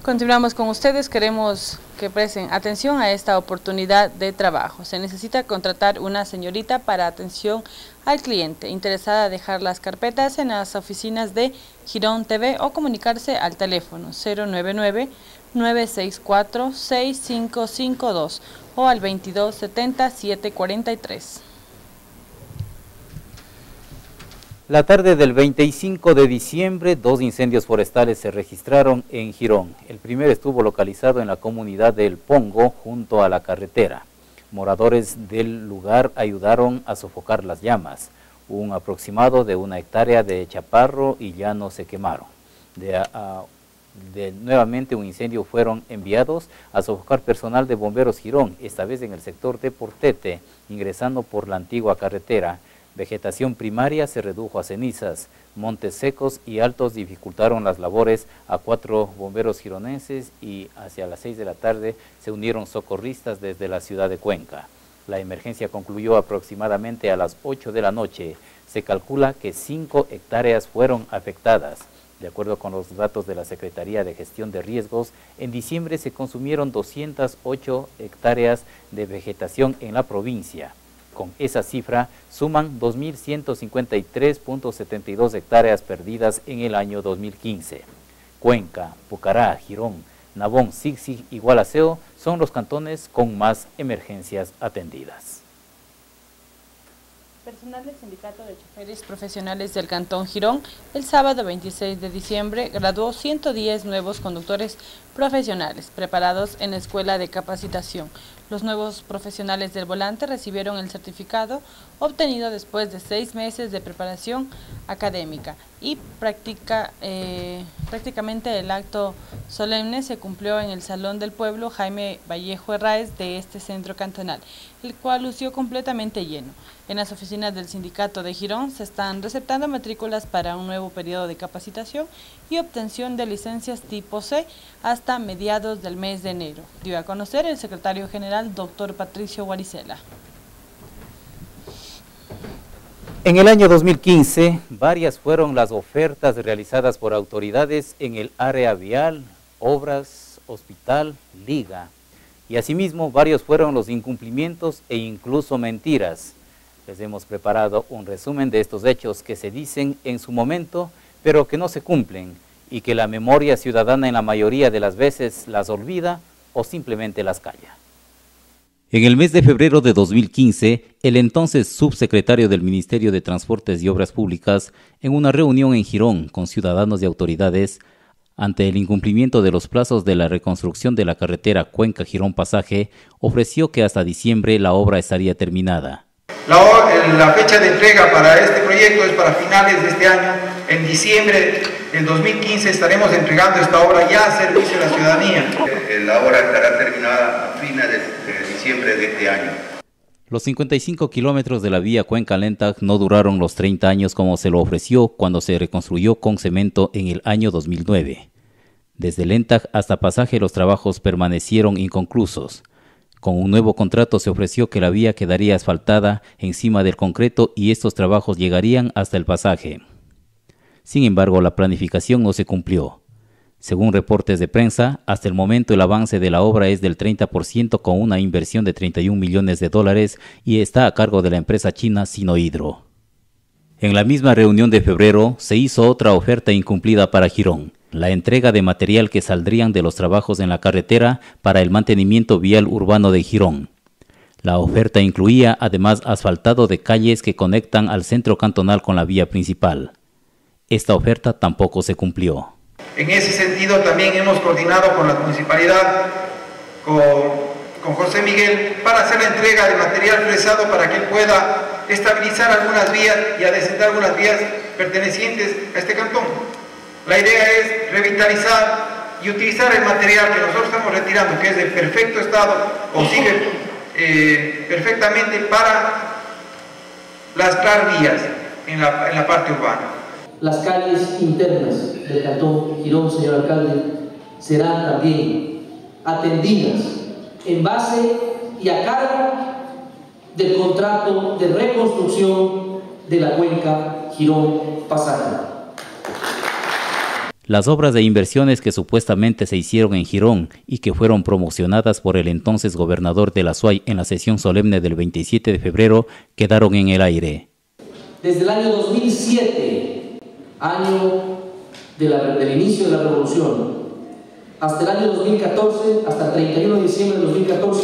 Continuamos con ustedes, queremos que presten atención a esta oportunidad de trabajo. Se necesita contratar una señorita para atención al cliente interesada dejar las carpetas en las oficinas de Girón TV o comunicarse al teléfono 099 964 6552 o al 2270 743. La tarde del 25 de diciembre, dos incendios forestales se registraron en Girón. El primero estuvo localizado en la comunidad del Pongo, junto a la carretera. Moradores del lugar ayudaron a sofocar las llamas. Un aproximado de una hectárea de chaparro y llano se quemaron. De, nuevamente un incendio fueron enviados a sofocar personal de bomberos Girón, esta vez en el sector de Portete, ingresando por la antigua carretera. Vegetación primaria se redujo a cenizas, montes secos y altos dificultaron las labores a cuatro bomberos gironenses y hacia las seis de la tarde se unieron socorristas desde la ciudad de Cuenca. La emergencia concluyó aproximadamente a las 8 de la noche. Se calcula que cinco hectáreas fueron afectadas. De acuerdo con los datos de la Secretaría de Gestión de Riesgos, en diciembre se consumieron 208 hectáreas de vegetación en la provincia. Con esa cifra suman 2.153.72 hectáreas perdidas en el año 2015. Cuenca, Pucará, Girón, Nabón, Sixig y Gualaceo son los cantones con más emergencias atendidas. Personal del Sindicato de Choferes Profesionales del Cantón Girón, el sábado 26 de diciembre graduó 110 nuevos conductores profesionales preparados en la Escuela de Capacitación. Los nuevos profesionales del volante recibieron el certificado obtenido después de seis meses de preparación académica y práctica, eh, prácticamente el acto solemne se cumplió en el Salón del Pueblo Jaime Vallejo Herráez de este centro cantonal, el cual lució completamente lleno. En las oficinas del sindicato de Girón se están receptando matrículas para un nuevo periodo de capacitación y obtención de licencias tipo C hasta mediados del mes de enero, dio a conocer el secretario general, doctor Patricio Guaricela. En el año 2015, varias fueron las ofertas realizadas por autoridades en el área vial, obras, hospital, liga. Y asimismo, varios fueron los incumplimientos e incluso mentiras. Les hemos preparado un resumen de estos hechos que se dicen en su momento, pero que no se cumplen y que la memoria ciudadana en la mayoría de las veces las olvida o simplemente las calla. En el mes de febrero de 2015, el entonces subsecretario del Ministerio de Transportes y Obras Públicas, en una reunión en Girón con ciudadanos y autoridades, ante el incumplimiento de los plazos de la reconstrucción de la carretera Cuenca-Girón Pasaje, ofreció que hasta diciembre la obra estaría terminada. La, fecha de entrega para este proyecto es para finales de este año. En diciembre del 2015 estaremos entregando esta obra ya a servicio de la ciudadanía. Eh, la obra estará terminada a fines de, este. Los 55 kilómetros de la vía Cuenca-Lentag no duraron los 30 años como se lo ofreció cuando se reconstruyó con cemento en el año 2009. Desde Lentag hasta Pasaje los trabajos permanecieron inconclusos. Con un nuevo contrato se ofreció que la vía quedaría asfaltada encima del concreto y estos trabajos llegarían hasta el pasaje. Sin embargo, la planificación no se cumplió. Según reportes de prensa, hasta el momento el avance de la obra es del 30% con una inversión de 31 millones de dólares y está a cargo de la empresa china Sinohidro. En la misma reunión de febrero se hizo otra oferta incumplida para Girón la entrega de material que saldrían de los trabajos en la carretera para el mantenimiento vial urbano de Girón. La oferta incluía además asfaltado de calles que conectan al centro cantonal con la vía principal. Esta oferta tampoco se cumplió. En ese sentido también hemos coordinado con la municipalidad, con, José Miguel, para hacer la entrega de material fresado para que él pueda estabilizar algunas vías y adecentar algunas vías pertenecientes a este cantón. La idea es revitalizar y utilizar el material que nosotros estamos retirando, que es de perfecto estado o sigue eh, perfectamente para las vías. en la parte urbana. Las calles internas del Cantón Girón, señor alcalde, serán también atendidas en base y a cargo del contrato de reconstrucción de la cuenca Girón-Pasaje. Las obras de inversiones que supuestamente se hicieron en Girón y que fueron promocionadas por el entonces gobernador de la SUAY en la sesión solemne del 27 de febrero quedaron en el aire. Desde el año 2007, año del inicio de la revolución, hasta el año 2014, hasta el 31 de diciembre de 2014,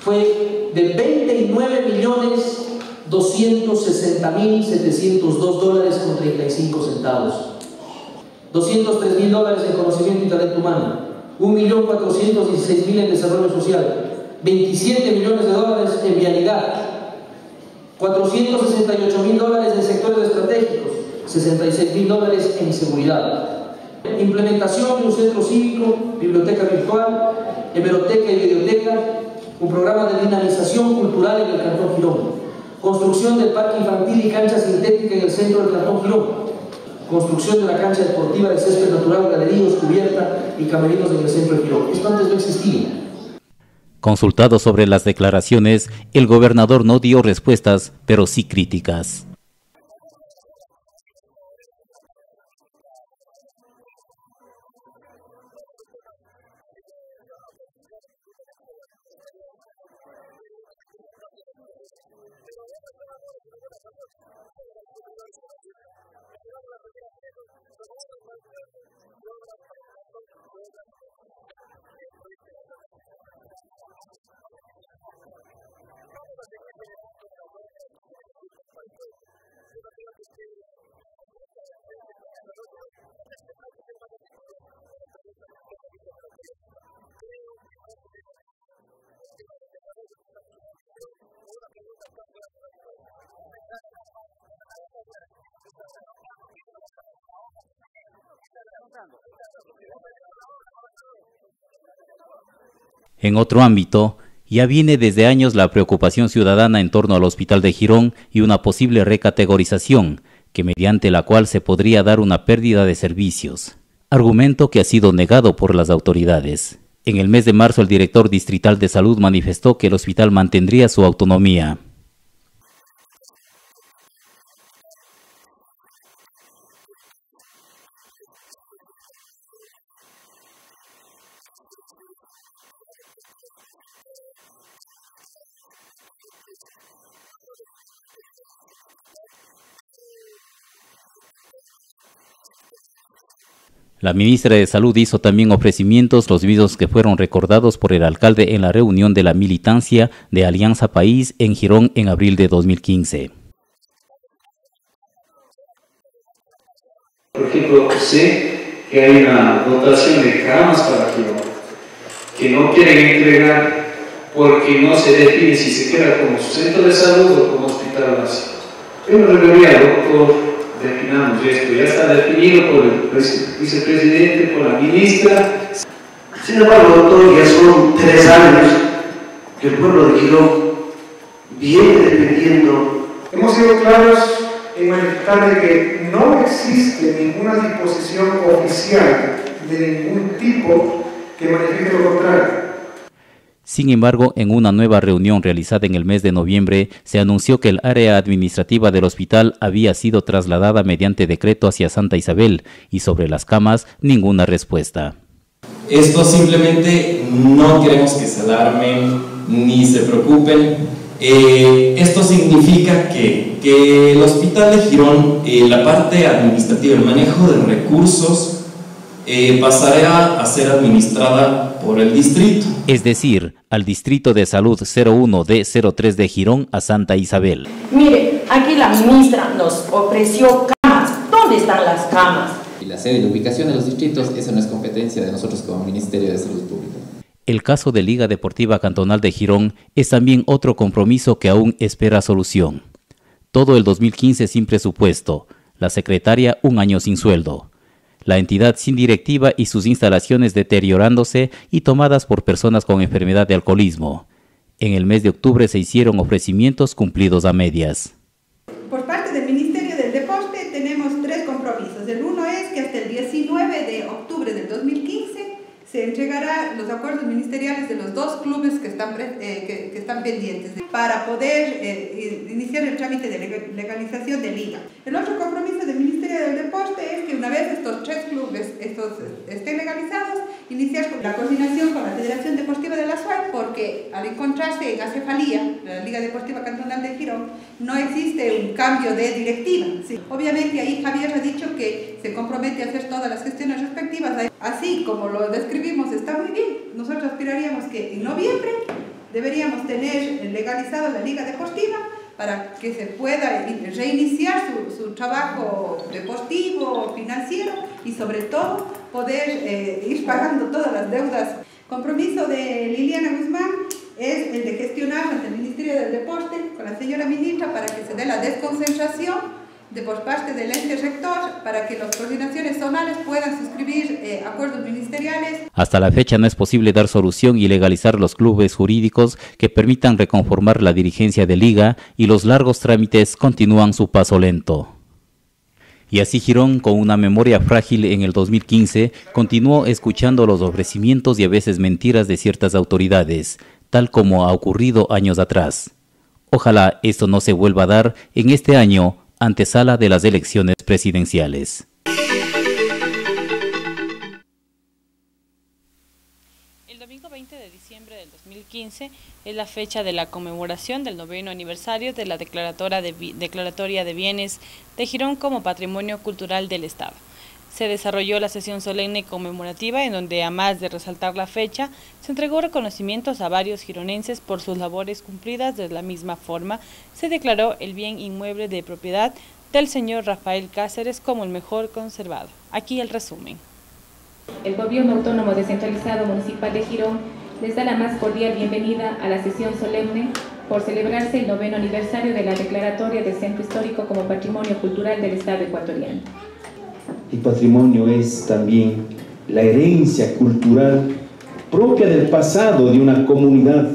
fue de 29 millones 260 mil 702 dólares con 35 centavos. 203 mil dólares en conocimiento y talento humano, 1.416.000 en desarrollo social, 27 millones de dólares en vialidad, 468 mil dólares en sectores estratégicos, 66 mil dólares en seguridad. Implementación de un centro cívico, biblioteca virtual, hemeroteca y biblioteca, un programa de dinamización cultural en el Cantón Girón, construcción del parque infantil y cancha sintética en el centro del Cantón Girón, construcción de la cancha deportiva de césped natural, galerías, cubierta y camerinos en el centro de Girón. Esto antes no existía. Consultado sobre las declaraciones, el gobernador no dio respuestas, pero sí críticas. En otro ámbito, ya viene desde años la preocupación ciudadana en torno al Hospital de Girón y una posible recategorización, que mediante la cual se podría dar una pérdida de servicios, argumento que ha sido negado por las autoridades. En el mes de marzo el director distrital de salud manifestó que el hospital mantendría su autonomía. La ministra de Salud hizo también ofrecimientos, los mismos que fueron recordados por el alcalde en la reunión de la militancia de Alianza País en Girón en abril de 2015. Por ejemplo, sé que hay una dotación de camas para Girón, que no quieren entregar porque no se define si se queda como centro de salud o como hospital básico. Yo me refería doctor definamos esto, ya está definido por el vicepresidente, por la ministra. Sin embargo, doctor, ya son tres años que el pueblo de Girón viene dependiendo. Hemos sido claros en manifestar de que no existe ninguna disposición oficial de ningún tipo que manifieste lo contrario. Sin embargo, en una nueva reunión realizada en el mes de noviembre, se anunció que el área administrativa del hospital había sido trasladada mediante decreto hacia Santa Isabel y sobre las camas ninguna respuesta. Esto simplemente no queremos que se alarmen ni se preocupen. Eh, esto significa que, que, el hospital de Girón, eh, la parte administrativa, el manejo de recursos, eh, pasará a ser administrada por el distrito. Es decir, al Distrito de Salud 01D03 de Girón a Santa Isabel. Mire, aquí la ministra nos ofreció camas. ¿Dónde están las camas? Y la sede y la ubicación de los distritos, esa no es competencia de nosotros como Ministerio de Salud Pública. El caso de Liga Deportiva Cantonal de Girón es también otro compromiso que aún espera solución. Todo el 2015 sin presupuesto, la secretaria un año sin sueldo la entidad sin directiva y sus instalaciones deteriorándose y tomadas por personas con enfermedad de alcoholismo. En el mes de octubre se hicieron ofrecimientos cumplidos a medias. Se entregará los acuerdos ministeriales de los dos clubes que están, eh, que, que, están pendientes para poder eh, iniciar el trámite de legalización de liga. El otro compromiso del Ministerio del Deporte es que una vez estos tres clubes estos, estén legalizados, iniciar la coordinación con la Federación Deportiva de la SUAI porque al encontrarse en acefalía, la Liga Deportiva Cantonal de Girón, no existe un cambio de directiva. Sí. Obviamente ahí Javier ha dicho que se compromete a hacer todas las gestiones respectivas. Así como lo describimos, está muy bien. Nosotros aspiraríamos que en noviembre deberíamos tener legalizado la Liga Deportiva para que se pueda reiniciar su, su trabajo deportivo, financiero y sobre todo poder eh, ir pagando todas las deudas. Compromiso de Liliana Guzmán es el de gestionar ante el Ministerio del Deporte con la señora ministra para que se dé la desconcentración de por parte del ente rector para que las coordinaciones zonales puedan suscribir eh, acuerdos ministeriales. Hasta la fecha no es posible dar solución y legalizar los clubes jurídicos que permitan reconformar la dirigencia de liga y los largos trámites continúan su paso lento. Y así Girón, con una memoria frágil en el 2015, continuó escuchando los ofrecimientos y a veces mentiras de ciertas autoridades, tal como ha ocurrido años atrás. Ojalá esto no se vuelva a dar en este año antesala de las elecciones presidenciales. El domingo 20 de diciembre del 2015 es la fecha de la conmemoración del noveno aniversario de la Declaratoria de, Declaratoria de Bienes de Girón como Patrimonio Cultural del Estado se desarrolló la sesión solemne conmemorativa en donde, a más de resaltar la fecha, se entregó reconocimientos a varios gironenses por sus labores cumplidas de la misma forma, se declaró el bien inmueble de propiedad del señor Rafael Cáceres como el mejor conservado. Aquí el resumen. El Gobierno Autónomo Descentralizado Municipal de Girón les da la más cordial bienvenida a la sesión solemne por celebrarse el noveno aniversario de la declaratoria del Centro Histórico como Patrimonio Cultural del Estado ecuatoriano. El patrimonio es también la herencia cultural propia del pasado de una comunidad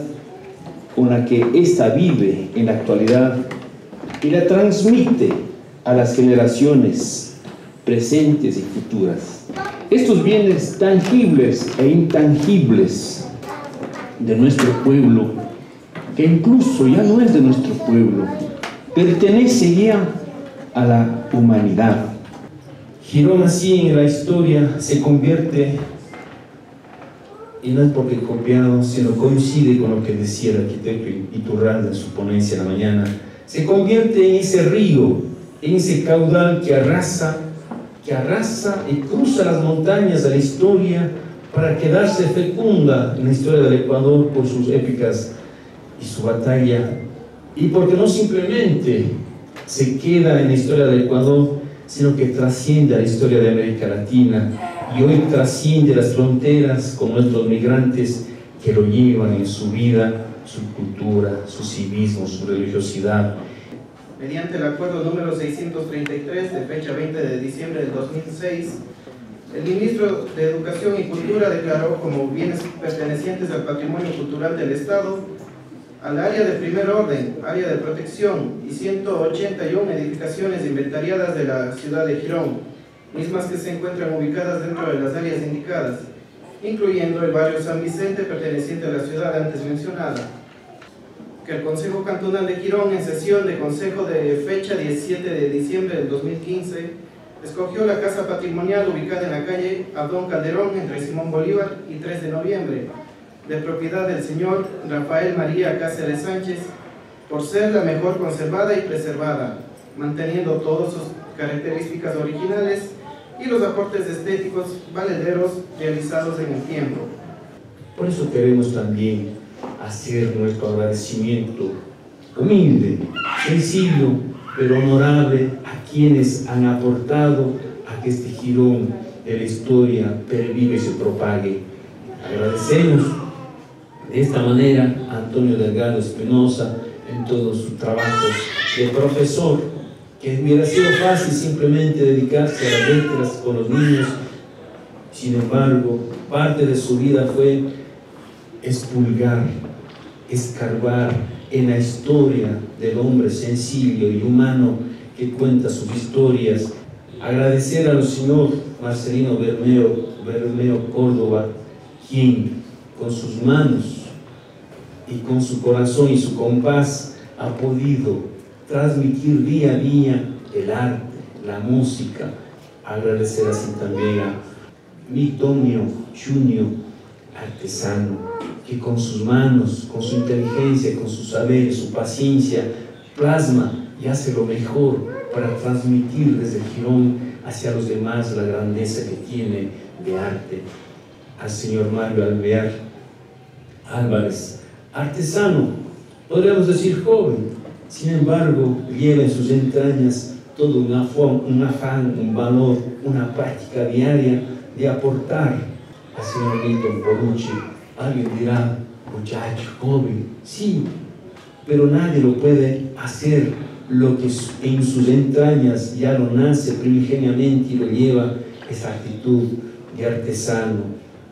con la que ésta vive en la actualidad y la transmite a las generaciones presentes y futuras. Estos bienes tangibles e intangibles de nuestro pueblo, que incluso ya no es de nuestro pueblo, pertenece ya a la humanidad Girón así en la historia se convierte, y no es porque copiado, sino coincide con lo que decía el arquitecto Iturralde en su ponencia en la mañana, se convierte en ese río, en ese caudal que arrasa, que arrasa y cruza las montañas de la historia para quedarse fecunda en la historia del Ecuador por sus épicas y su batalla, y porque no simplemente se queda en la historia del Ecuador, sino que trasciende a la historia de América Latina y hoy trasciende las fronteras con nuestros migrantes que lo llevan en su vida, su cultura, su civismo, su religiosidad. Mediante el acuerdo número 633 de fecha 20 de diciembre del 2006, el ministro de Educación y Cultura declaró como bienes pertenecientes al patrimonio cultural del Estado al área de primer orden, área de protección y 181 edificaciones inventariadas de la ciudad de Girón, mismas que se encuentran ubicadas dentro de las áreas indicadas, incluyendo el barrio San Vicente perteneciente a la ciudad antes mencionada. Que el Consejo Cantonal de Girón, en sesión de consejo de fecha 17 de diciembre del 2015, escogió la casa patrimonial ubicada en la calle Abdón Calderón entre Simón Bolívar y 3 de noviembre, de propiedad del señor Rafael María Cáceres Sánchez, por ser la mejor conservada y preservada, manteniendo todas sus características originales y los aportes estéticos valederos realizados en el tiempo. Por eso queremos también hacer nuestro agradecimiento humilde, sencillo, pero honorable a quienes han aportado a que este girón de la historia pervive y se propague. Agradecemos de esta manera, Antonio Delgado Espinosa, en todos sus trabajos de profesor, que hubiera sido fácil simplemente dedicarse a las letras con los niños, sin embargo, parte de su vida fue expulgar, escarbar en la historia del hombre sencillo y humano que cuenta sus historias. Agradecer al señor Marcelino Bermeo, Bermeo Córdoba, quien con sus manos y con su corazón y su compás ha podido transmitir día a día el arte, la música. Agradecer así también a Victonio Junio, artesano, que con sus manos, con su inteligencia, con su saber, su paciencia, plasma y hace lo mejor para transmitir desde Girón hacia los demás la grandeza que tiene de arte. Al señor Mario Alvear Álvarez, artesano, podríamos decir joven, sin embargo, lleva en sus entrañas todo un afán, un, afán, un valor, una práctica diaria de aportar. Al señor Milton Porucci. Alguien dirá, muchacho, joven, sí, pero nadie lo puede hacer. Lo que en sus entrañas ya lo nace primigeniamente y lo lleva esa actitud de artesano,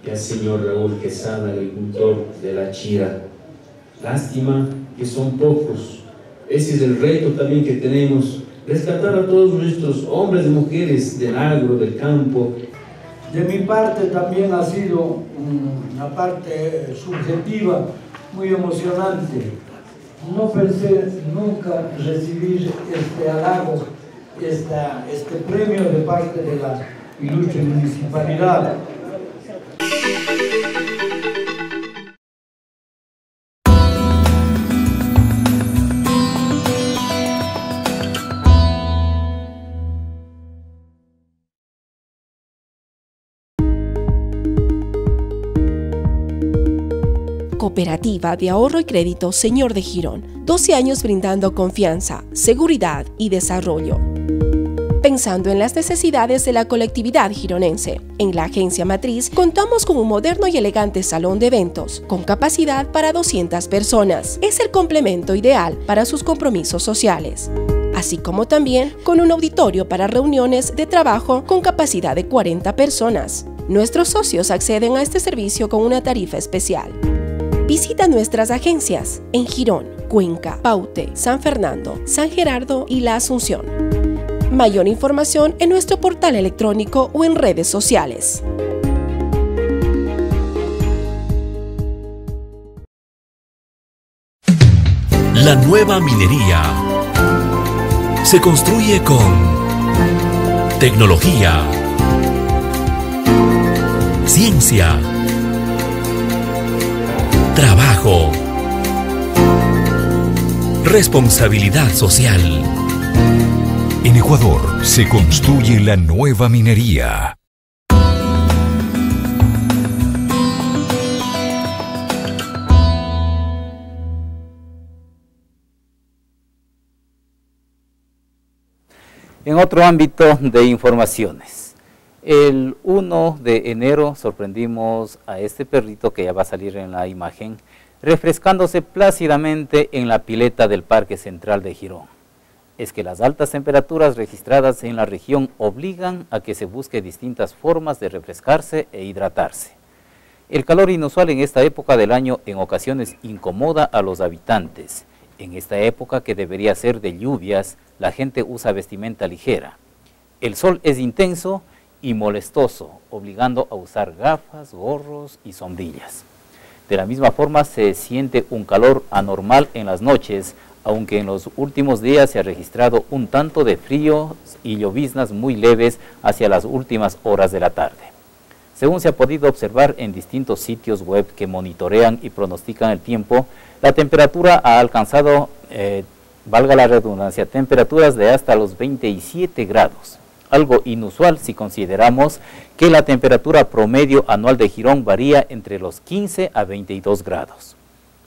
y al señor Raúl Quesada, agricultor de la Chira. Lástima que son pocos. Ese es el reto también que tenemos, rescatar a todos nuestros hombres y mujeres del agro, del campo. De mi parte también ha sido una parte subjetiva muy emocionante. No pensé nunca recibir este halago, esta, este premio de parte de la ilustre municipalidad. Cooperativa de Ahorro y Crédito Señor de Girón. 12 años brindando confianza, seguridad y desarrollo pensando en las necesidades de la colectividad gironense. En la agencia matriz contamos con un moderno y elegante salón de eventos, con capacidad para 200 personas. Es el complemento ideal para sus compromisos sociales así como también con un auditorio para reuniones de trabajo con capacidad de 40 personas. Nuestros socios acceden a este servicio con una tarifa especial. Visita nuestras agencias en Girón, Cuenca, Paute, San Fernando, San Gerardo y La Asunción. Mayor información en nuestro portal electrónico o en redes sociales. La nueva minería se construye con tecnología, ciencia, trabajo, responsabilidad social. En Ecuador se construye la nueva minería. En otro ámbito de informaciones, el 1 de enero sorprendimos a este perrito que ya va a salir en la imagen, refrescándose plácidamente en la pileta del Parque Central de Girón es que las altas temperaturas registradas en la región obligan a que se busque distintas formas de refrescarse e hidratarse. El calor inusual en esta época del año en ocasiones incomoda a los habitantes. En esta época que debería ser de lluvias, la gente usa vestimenta ligera. El sol es intenso y molestoso, obligando a usar gafas, gorros y sombrillas. De la misma forma se siente un calor anormal en las noches, aunque en los últimos días se ha registrado un tanto de frío y lloviznas muy leves hacia las últimas horas de la tarde. Según se ha podido observar en distintos sitios web que monitorean y pronostican el tiempo, la temperatura ha alcanzado, eh, valga la redundancia, temperaturas de hasta los 27 grados, algo inusual si consideramos que la temperatura promedio anual de Girón varía entre los 15 a 22 grados.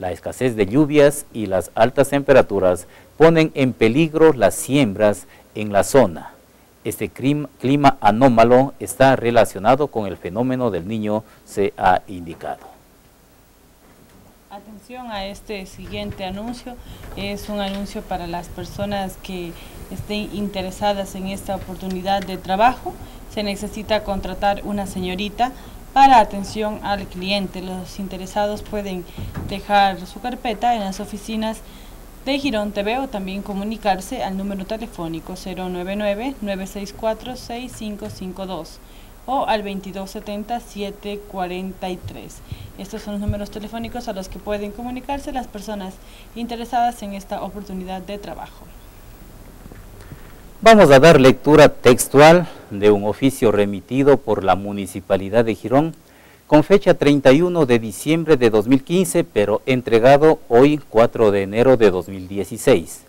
La escasez de lluvias y las altas temperaturas ponen en peligro las siembras en la zona. Este clima anómalo está relacionado con el fenómeno del niño, se ha indicado. Atención a este siguiente anuncio, es un anuncio para las personas que estén interesadas en esta oportunidad de trabajo. Se necesita contratar una señorita para atención al cliente. Los interesados pueden dejar su carpeta en las oficinas de Girón TV o también comunicarse al número telefónico 099-964-6552 o al 2270-743. Estos son los números telefónicos a los que pueden comunicarse las personas interesadas en esta oportunidad de trabajo. Vamos a dar lectura textual de un oficio remitido por la Municipalidad de Girón con fecha 31 de diciembre de 2015, pero entregado hoy 4 de enero de 2016,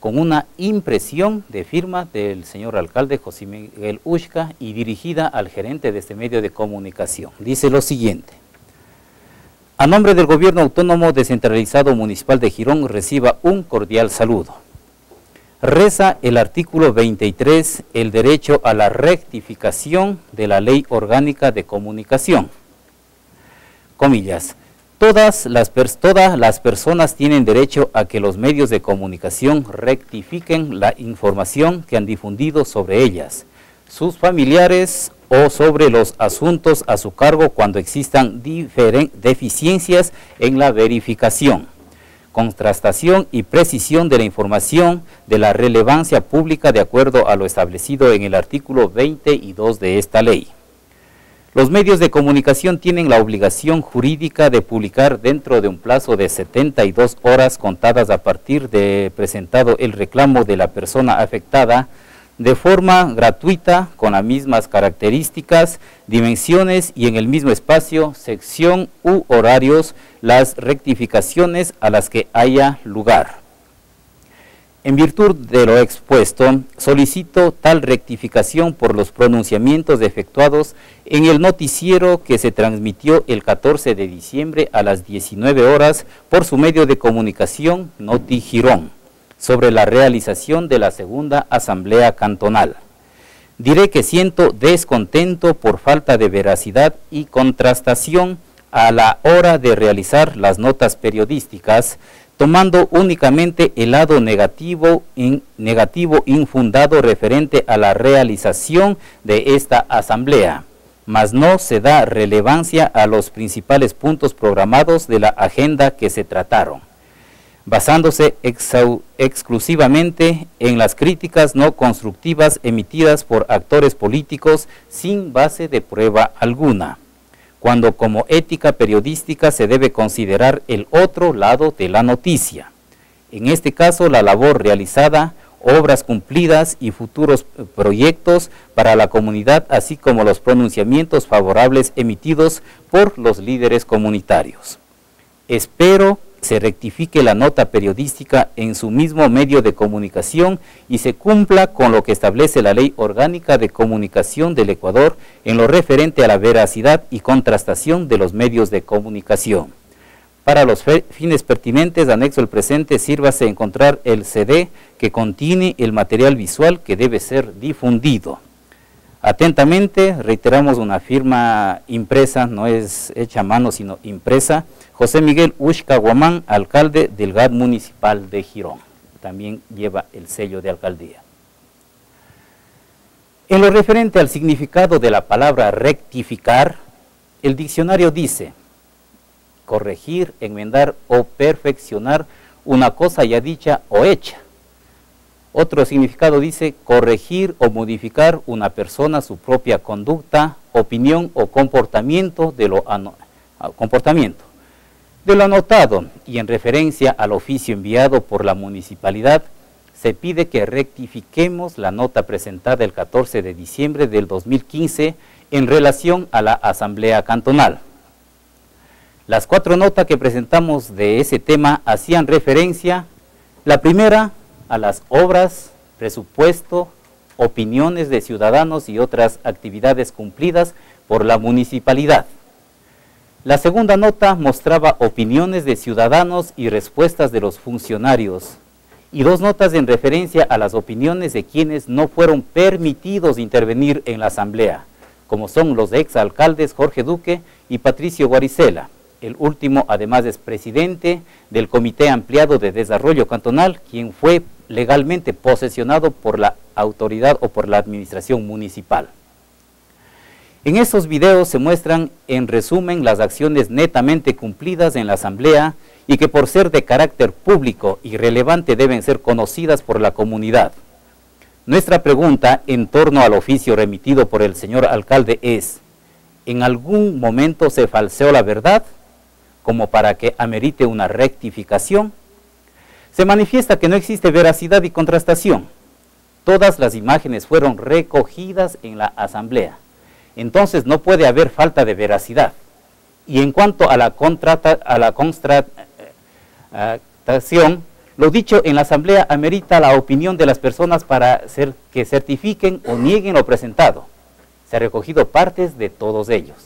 con una impresión de firma del señor alcalde José Miguel Ushka y dirigida al gerente de este medio de comunicación. Dice lo siguiente. A nombre del Gobierno Autónomo Descentralizado Municipal de Girón, reciba un cordial saludo. Reza el artículo 23 el derecho a la rectificación de la Ley Orgánica de Comunicación comillas, todas las, todas las personas tienen derecho a que los medios de comunicación rectifiquen la información que han difundido sobre ellas, sus familiares o sobre los asuntos a su cargo cuando existan deficiencias en la verificación, contrastación y precisión de la información de la relevancia pública de acuerdo a lo establecido en el artículo 22 de esta ley. Los medios de comunicación tienen la obligación jurídica de publicar dentro de un plazo de 72 horas contadas a partir de presentado el reclamo de la persona afectada de forma gratuita, con las mismas características, dimensiones y en el mismo espacio, sección u horarios, las rectificaciones a las que haya lugar. En virtud de lo expuesto, solicito tal rectificación por los pronunciamientos efectuados en el noticiero que se transmitió el 14 de diciembre a las 19 horas por su medio de comunicación Noti Girón sobre la realización de la segunda asamblea cantonal. Diré que siento descontento por falta de veracidad y contrastación a la hora de realizar las notas periodísticas tomando únicamente el lado negativo, negativo infundado referente a la realización de esta asamblea, mas no se da relevancia a los principales puntos programados de la agenda que se trataron, basándose exclusivamente en las críticas no constructivas emitidas por actores políticos sin base de prueba alguna cuando como ética periodística se debe considerar el otro lado de la noticia. En este caso, la labor realizada, obras cumplidas y futuros eh, proyectos para la comunidad, así como los pronunciamientos favorables emitidos por los líderes comunitarios. Espero se rectifique la nota periodística en su mismo medio de comunicación y se cumpla con lo que establece la Ley Orgánica de Comunicación del Ecuador en lo referente a la veracidad y contrastación de los medios de comunicación. Para los fines pertinentes, anexo el presente, sírvase encontrar el CD que contiene el material visual que debe ser difundido. Atentamente, reiteramos una firma impresa, no es hecha a mano, sino impresa, José Miguel Ushka Guamán, alcalde del GAD municipal de Girón. También lleva el sello de alcaldía. En lo referente al significado de la palabra rectificar, el diccionario dice corregir, enmendar o perfeccionar una cosa ya dicha o hecha. Otro significado dice corregir o modificar una persona su propia conducta, opinión o comportamiento de lo comportamiento. De lo anotado y en referencia al oficio enviado por la municipalidad, se pide que rectifiquemos la nota presentada el 14 de diciembre del 2015 en relación a la Asamblea Cantonal. Las cuatro notas que presentamos de ese tema hacían referencia, la primera, a las obras, presupuesto, opiniones de ciudadanos y otras actividades cumplidas por la municipalidad. La segunda nota mostraba opiniones de ciudadanos y respuestas de los funcionarios, y dos notas en referencia a las opiniones de quienes no fueron permitidos intervenir en la asamblea, como son los exalcaldes Jorge Duque y Patricio Guaricela. El último además es presidente del Comité Ampliado de Desarrollo Cantonal, quien fue legalmente posesionado por la autoridad o por la administración municipal. En estos videos se muestran en resumen las acciones netamente cumplidas en la Asamblea y que por ser de carácter público y relevante deben ser conocidas por la comunidad. Nuestra pregunta en torno al oficio remitido por el señor alcalde es, ¿en algún momento se falseó la verdad como para que amerite una rectificación? Se manifiesta que no existe veracidad y contrastación. Todas las imágenes fueron recogidas en la asamblea. Entonces no puede haber falta de veracidad. Y en cuanto a la, contrata, a la constatación, lo dicho en la asamblea amerita la opinión de las personas para que certifiquen o nieguen lo presentado. Se ha recogido partes de todos ellos.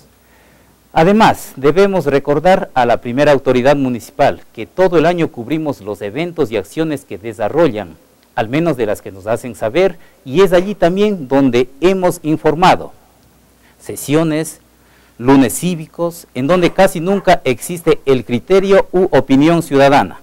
Además, debemos recordar a la primera autoridad municipal que todo el año cubrimos los eventos y acciones que desarrollan, al menos de las que nos hacen saber, y es allí también donde hemos informado. Sesiones, lunes cívicos, en donde casi nunca existe el criterio u opinión ciudadana.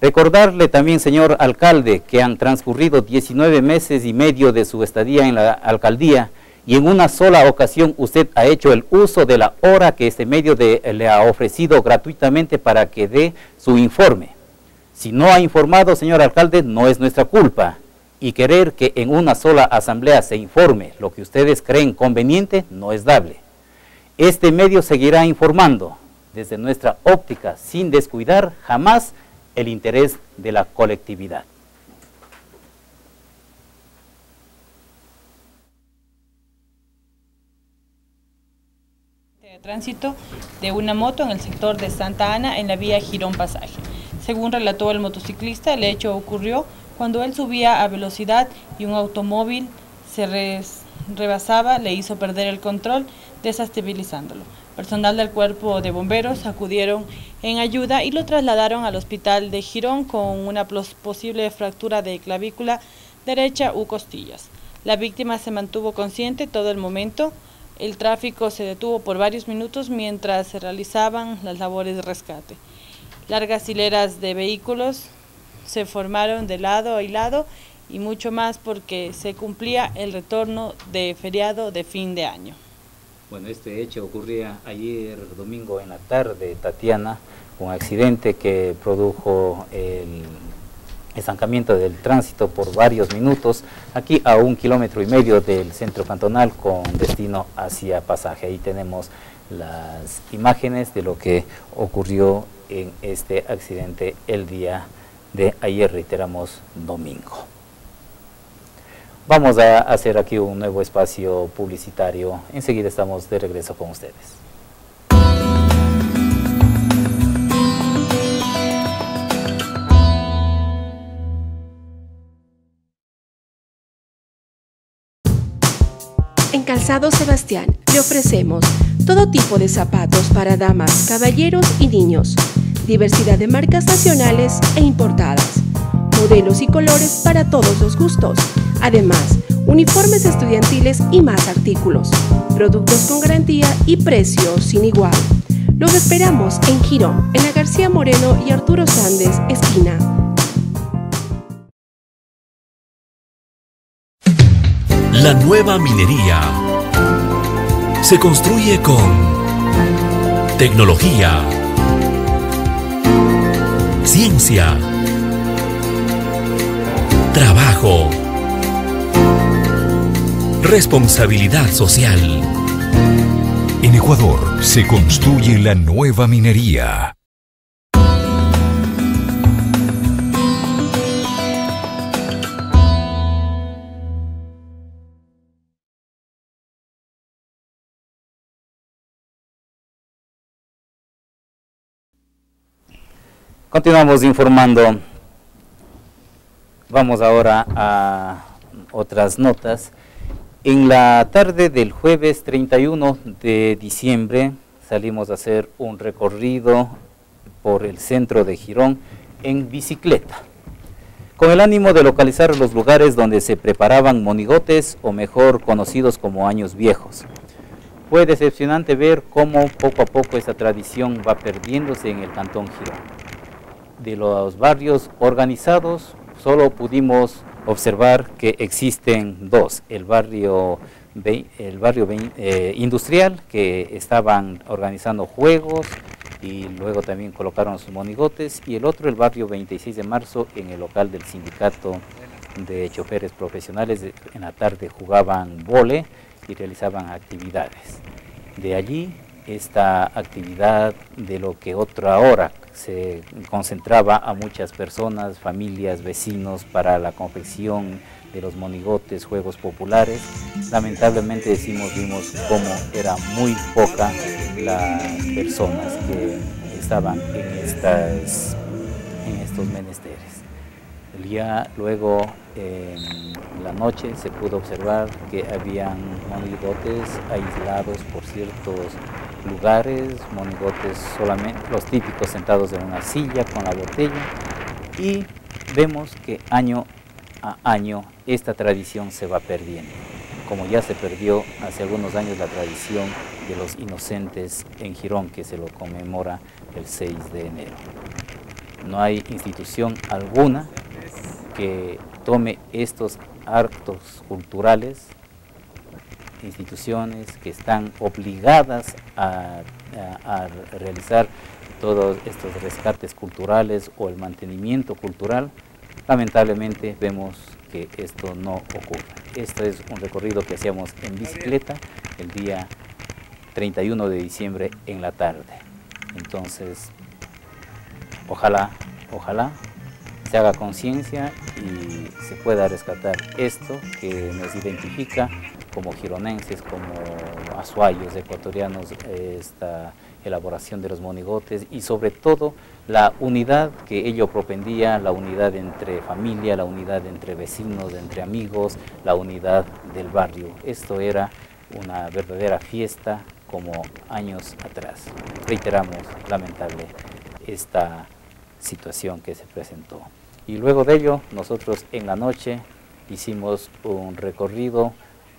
Recordarle también, señor alcalde, que han transcurrido 19 meses y medio de su estadía en la alcaldía y en una sola ocasión usted ha hecho el uso de la hora que este medio le ha ofrecido gratuitamente para que dé su informe. Si no ha informado, señor alcalde, no es nuestra culpa. Y querer que en una sola asamblea se informe lo que ustedes creen conveniente no es dable. Este medio seguirá informando desde nuestra óptica sin descuidar jamás el interés de la colectividad. Tránsito de una moto en el sector de Santa Ana en la vía Girón Pasaje. Según relató el motociclista, el hecho ocurrió cuando él subía a velocidad y un automóvil se rebasaba, le hizo perder el control, desestabilizándolo. Personal del cuerpo de bomberos acudieron en ayuda y lo trasladaron al hospital de Girón con una posible fractura de clavícula derecha u costillas. La víctima se mantuvo consciente todo el momento. El tráfico se detuvo por varios minutos mientras se realizaban las labores de rescate. Largas hileras de vehículos se formaron de lado a lado y mucho más porque se cumplía el retorno de feriado de fin de año. Bueno, este hecho ocurría ayer domingo en la tarde, Tatiana, un accidente que produjo el estancamiento del tránsito por varios minutos, aquí a un kilómetro y medio del centro cantonal con destino hacia pasaje. Ahí tenemos las imágenes de lo que ocurrió en este accidente el día de ayer, reiteramos, domingo. Vamos a hacer aquí un nuevo espacio publicitario. Enseguida estamos de regreso con ustedes. En Calzado Sebastián le ofrecemos todo tipo de zapatos para damas, caballeros y niños, diversidad de marcas nacionales e importadas, modelos y colores para todos los gustos Además, uniformes estudiantiles y más artículos, productos con garantía y precios sin igual. Los esperamos en Girón, en la García Moreno y Arturo Sández, esquina. La nueva minería se construye con tecnología, ciencia, trabajo Responsabilidad social. En Ecuador se construye la nueva minería. Continuamos informando. Vamos ahora a otras notas. En la tarde del jueves 31 de diciembre salimos a hacer un recorrido por el centro de Girón en bicicleta, con el ánimo de localizar los lugares donde se preparaban monigotes o mejor conocidos como años viejos. Fue decepcionante ver cómo poco a poco esta tradición va perdiéndose en el Cantón Girón. De los barrios organizados solo pudimos observar que existen dos, el barrio, el barrio eh, industrial que estaban organizando juegos y luego también colocaron sus monigotes y el otro el barrio 26 de marzo en el local del sindicato de choferes profesionales. En la tarde jugaban vole y realizaban actividades. De allí esta actividad de lo que otra hora se concentraba a muchas personas, familias, vecinos para la confección de los monigotes, juegos populares. Lamentablemente decimos, vimos cómo era muy poca las personas que estaban en, estas, en estos menesteres. El día luego, en la noche, se pudo observar que habían monigotes aislados por ciertos lugares, monigotes solamente, los típicos sentados en una silla con la botella y vemos que año a año esta tradición se va perdiendo, como ya se perdió hace algunos años la tradición de los inocentes en Girón, que se lo conmemora el 6 de enero. No hay institución alguna que tome estos actos culturales, instituciones que están obligadas a, realizar todos estos rescates culturales o el mantenimiento cultural, Lamentablemente vemos que esto no ocurre. Esto es un recorrido que hacíamos en bicicleta el día 31 de diciembre en la tarde. Entonces, ojalá, ojalá se haga conciencia y se pueda rescatar esto que nos identifica como gironenses, como azuayos ecuatorianos, esta elaboración de los monigotes y sobre todo la unidad que ello propendía, la unidad entre familia, la unidad entre vecinos, entre amigos, la unidad del barrio. Esto era una verdadera fiesta como años atrás. Reiteramos, lamentable, esta situación que se presentó. Y luego de ello, nosotros en la noche hicimos un recorrido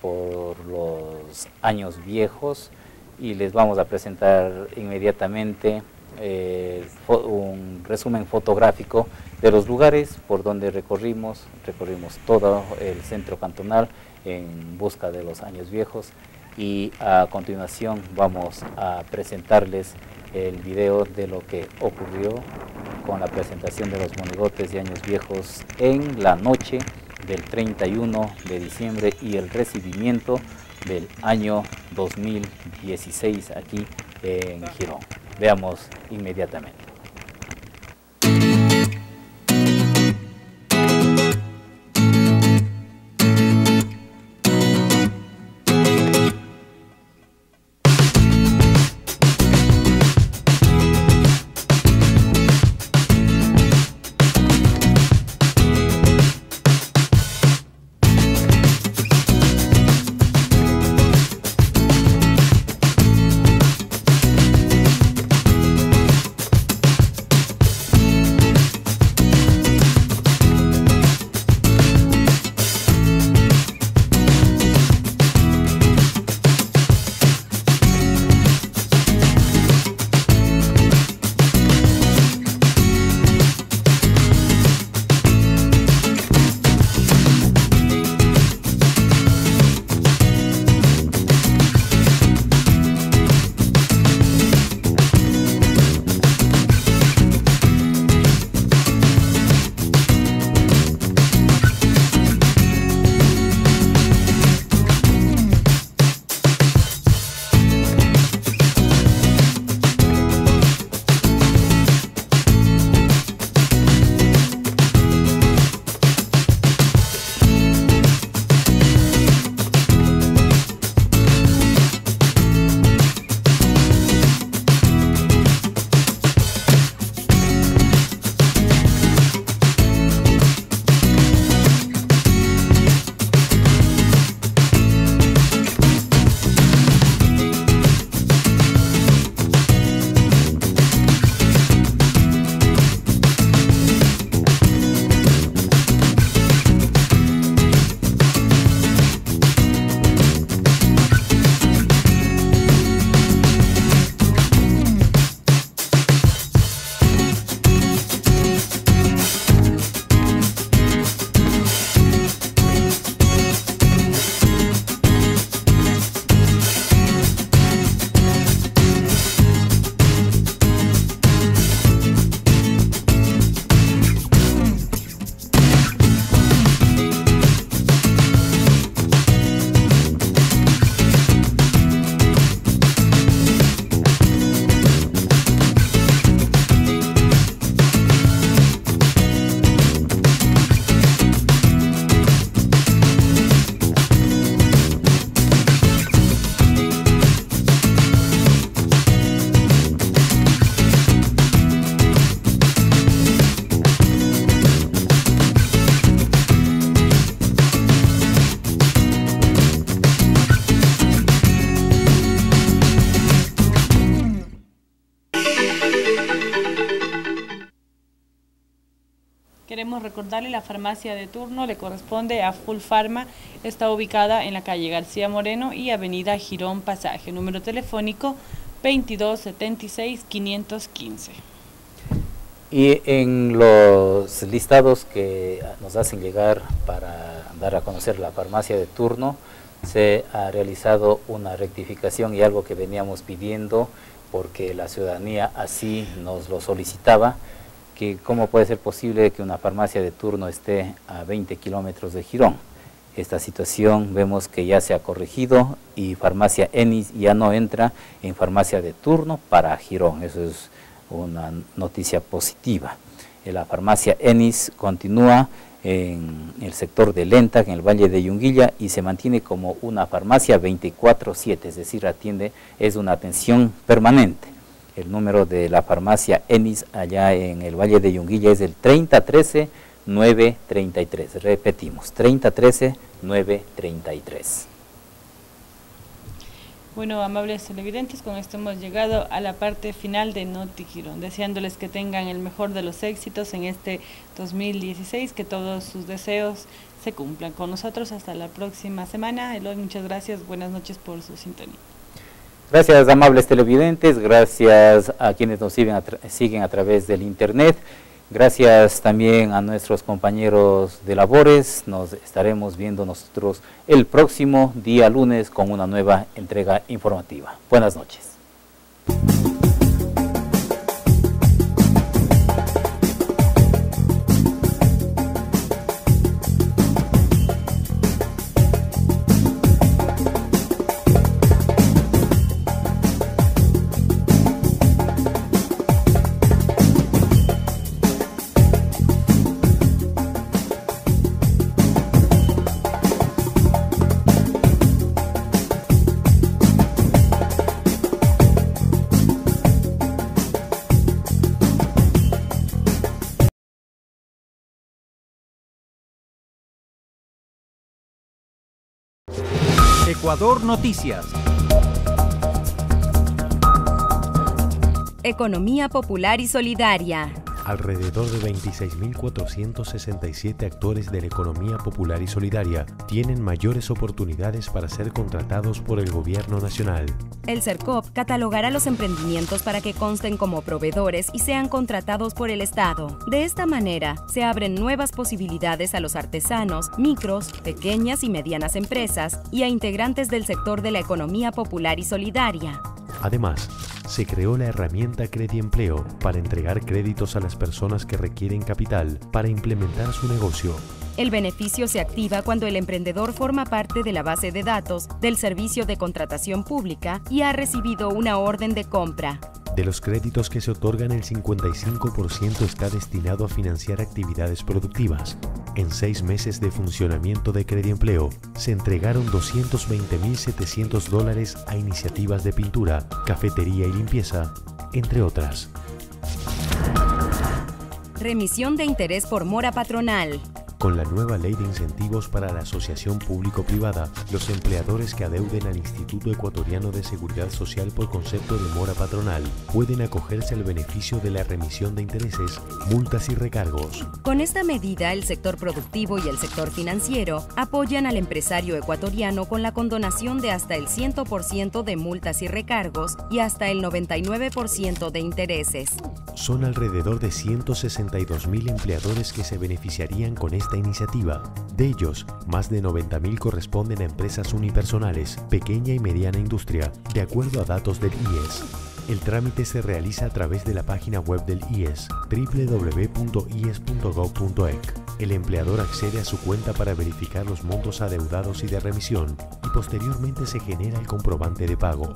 por los años viejos, y les vamos a presentar inmediatamente eh, un resumen fotográfico de los lugares por donde recorrimos, recorrimos todo el centro cantonal en busca de los años viejos y a continuación vamos a presentarles el video de lo que ocurrió con la presentación de los monigotes de años viejos en la noche del 31 de diciembre y el recibimiento del año 2016 aquí en Girón. Veamos inmediatamente. Recordarle la farmacia de turno le corresponde a Full Pharma, está ubicada en la calle García Moreno y avenida Girón Pasaje, número telefónico 2276 515. Y en los listados que nos hacen llegar para dar a conocer la farmacia de turno, se ha realizado una rectificación y algo que veníamos pidiendo porque la ciudadanía así nos lo solicitaba, que cómo puede ser posible que una farmacia de turno esté a 20 kilómetros de Girón. Esta situación vemos que ya se ha corregido y farmacia Enis ya no entra en farmacia de turno para Girón. Eso es una noticia positiva. La farmacia Enis continúa en el sector de Lenta, en el Valle de Yunguilla, y se mantiene como una farmacia 24-7, es decir, atiende, es una atención permanente. El número de la farmacia Enis allá en el Valle de Yunguilla es el 3013-933. Repetimos, 3013-933. Bueno, amables televidentes, con esto hemos llegado a la parte final de Noti Girón, deseándoles que tengan el mejor de los éxitos en este 2016, que todos sus deseos se cumplan con nosotros hasta la próxima semana. Eloy, muchas gracias, buenas noches por su sintonía. Gracias, amables televidentes, gracias a quienes nos siguen a, través del internet. Gracias también a nuestros compañeros de labores. Nos estaremos viendo nosotros el próximo día lunes con una nueva entrega informativa. Buenas noches. Ecuador Noticias. Economía popular y solidaria. Alrededor de 26.467 actores de la economía popular y solidaria tienen mayores oportunidades para ser contratados por el gobierno nacional. El CERCOP catalogará los emprendimientos para que consten como proveedores y sean contratados por el Estado. De esta manera, se abren nuevas posibilidades a los artesanos, micros, pequeñas y medianas empresas y a integrantes del sector de la economía popular y solidaria. Además, se creó la herramienta Empleo para entregar créditos a las personas que requieren capital para implementar su negocio. El beneficio se activa cuando el emprendedor forma parte de la base de datos del servicio de contratación pública y ha recibido una orden de compra. De los créditos que se otorgan, el 55% está destinado a financiar actividades productivas. En seis meses de funcionamiento de Empleo, se entregaron 220.700 dólares a iniciativas de pintura, cafetería y limpieza, entre otras. Remisión de interés por mora patronal. Con la nueva ley de incentivos para la asociación público-privada, los empleadores que adeuden al Instituto Ecuatoriano de Seguridad Social por concepto de mora patronal pueden acogerse al beneficio de la remisión de intereses, multas y recargos. Con esta medida, el sector productivo y el sector financiero apoyan al empresario ecuatoriano con la condonación de hasta el 100% de multas y recargos y hasta el 99% de intereses. Son alrededor de 162 mil empleadores que se beneficiarían con esta iniciativa. De ellos, más de 90.000 corresponden a empresas unipersonales, pequeña y mediana industria, de acuerdo a datos del IES. El trámite se realiza a través de la página web del IES, www.ies.gov.ec. El empleador accede a su cuenta para verificar los montos adeudados y de remisión y posteriormente se genera el comprobante de pago.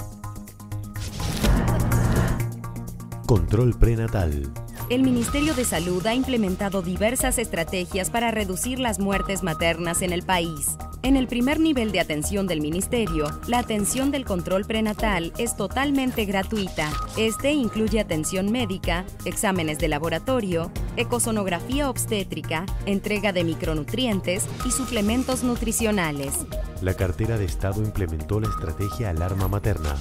Control prenatal. El Ministerio de Salud ha implementado diversas estrategias para reducir las muertes maternas en el país. En el primer nivel de atención del Ministerio, la atención del control prenatal es totalmente gratuita. Este incluye atención médica, exámenes de laboratorio, ecosonografía obstétrica, entrega de micronutrientes y suplementos nutricionales. La cartera de Estado implementó la estrategia Alarma Materna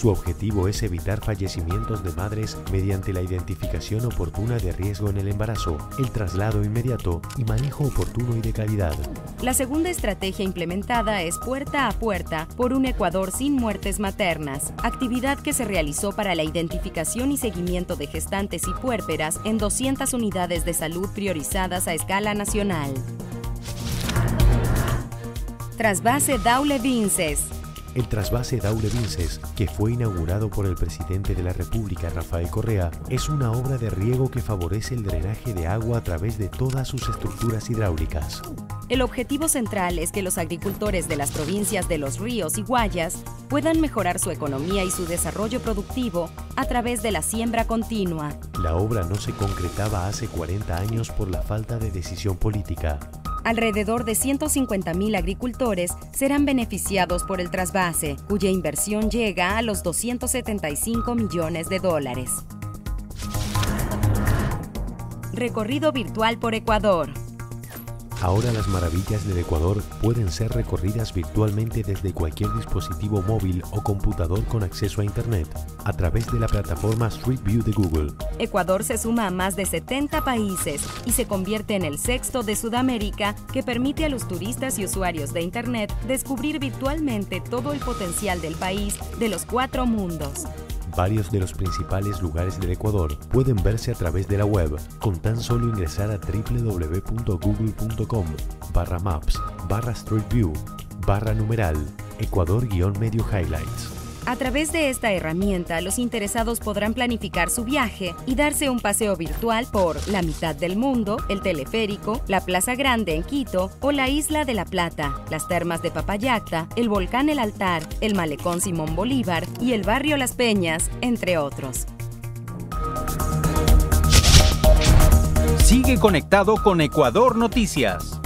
Su objetivo es evitar fallecimientos de madres mediante la identificación oportuna de riesgo en el embarazo, el traslado inmediato y manejo oportuno y de calidad. La segunda estrategia implementada es Puerta a Puerta por un Ecuador sin muertes maternas, actividad que se realizó para la identificación y seguimiento de gestantes y puérperas en 200 unidades de salud priorizadas a escala nacional. Trasvase Daule Vinces. El trasvase Daule Vinces, que fue inaugurado por el presidente de la República, Rafael Correa, es una obra de riego que favorece el drenaje de agua a través de todas sus estructuras hidráulicas. El objetivo central es que los agricultores de las provincias de Los Ríos y Guayas puedan mejorar su economía y su desarrollo productivo a través de la siembra continua. La obra no se concretaba hace 40 años por la falta de decisión política. Alrededor de 150.000 agricultores serán beneficiados por el trasvase, cuya inversión llega a los 275 millones de dólares. Recorrido virtual por Ecuador. Ahora las maravillas del Ecuador pueden ser recorridas virtualmente desde cualquier dispositivo móvil o computador con acceso a Internet a través de la plataforma Street View de Google. Ecuador se suma a más de 70 países y se convierte en el sexto de Sudamérica que permite a los turistas y usuarios de Internet descubrir virtualmente todo el potencial del país de los cuatro mundos. Varios de los principales lugares del Ecuador pueden verse a través de la web con tan solo ingresar a www.google.com barra maps barra street view barra numeral Ecuador-medio highlights. A través de esta herramienta, los interesados podrán planificar su viaje y darse un paseo virtual por la mitad del mundo, el teleférico, la Plaza Grande en Quito o la Isla de la Plata, las termas de Papayacta, el volcán El Altar, el malecón Simón Bolívar y el barrio Las Peñas, entre otros. Sigue conectado con Ecuador Noticias.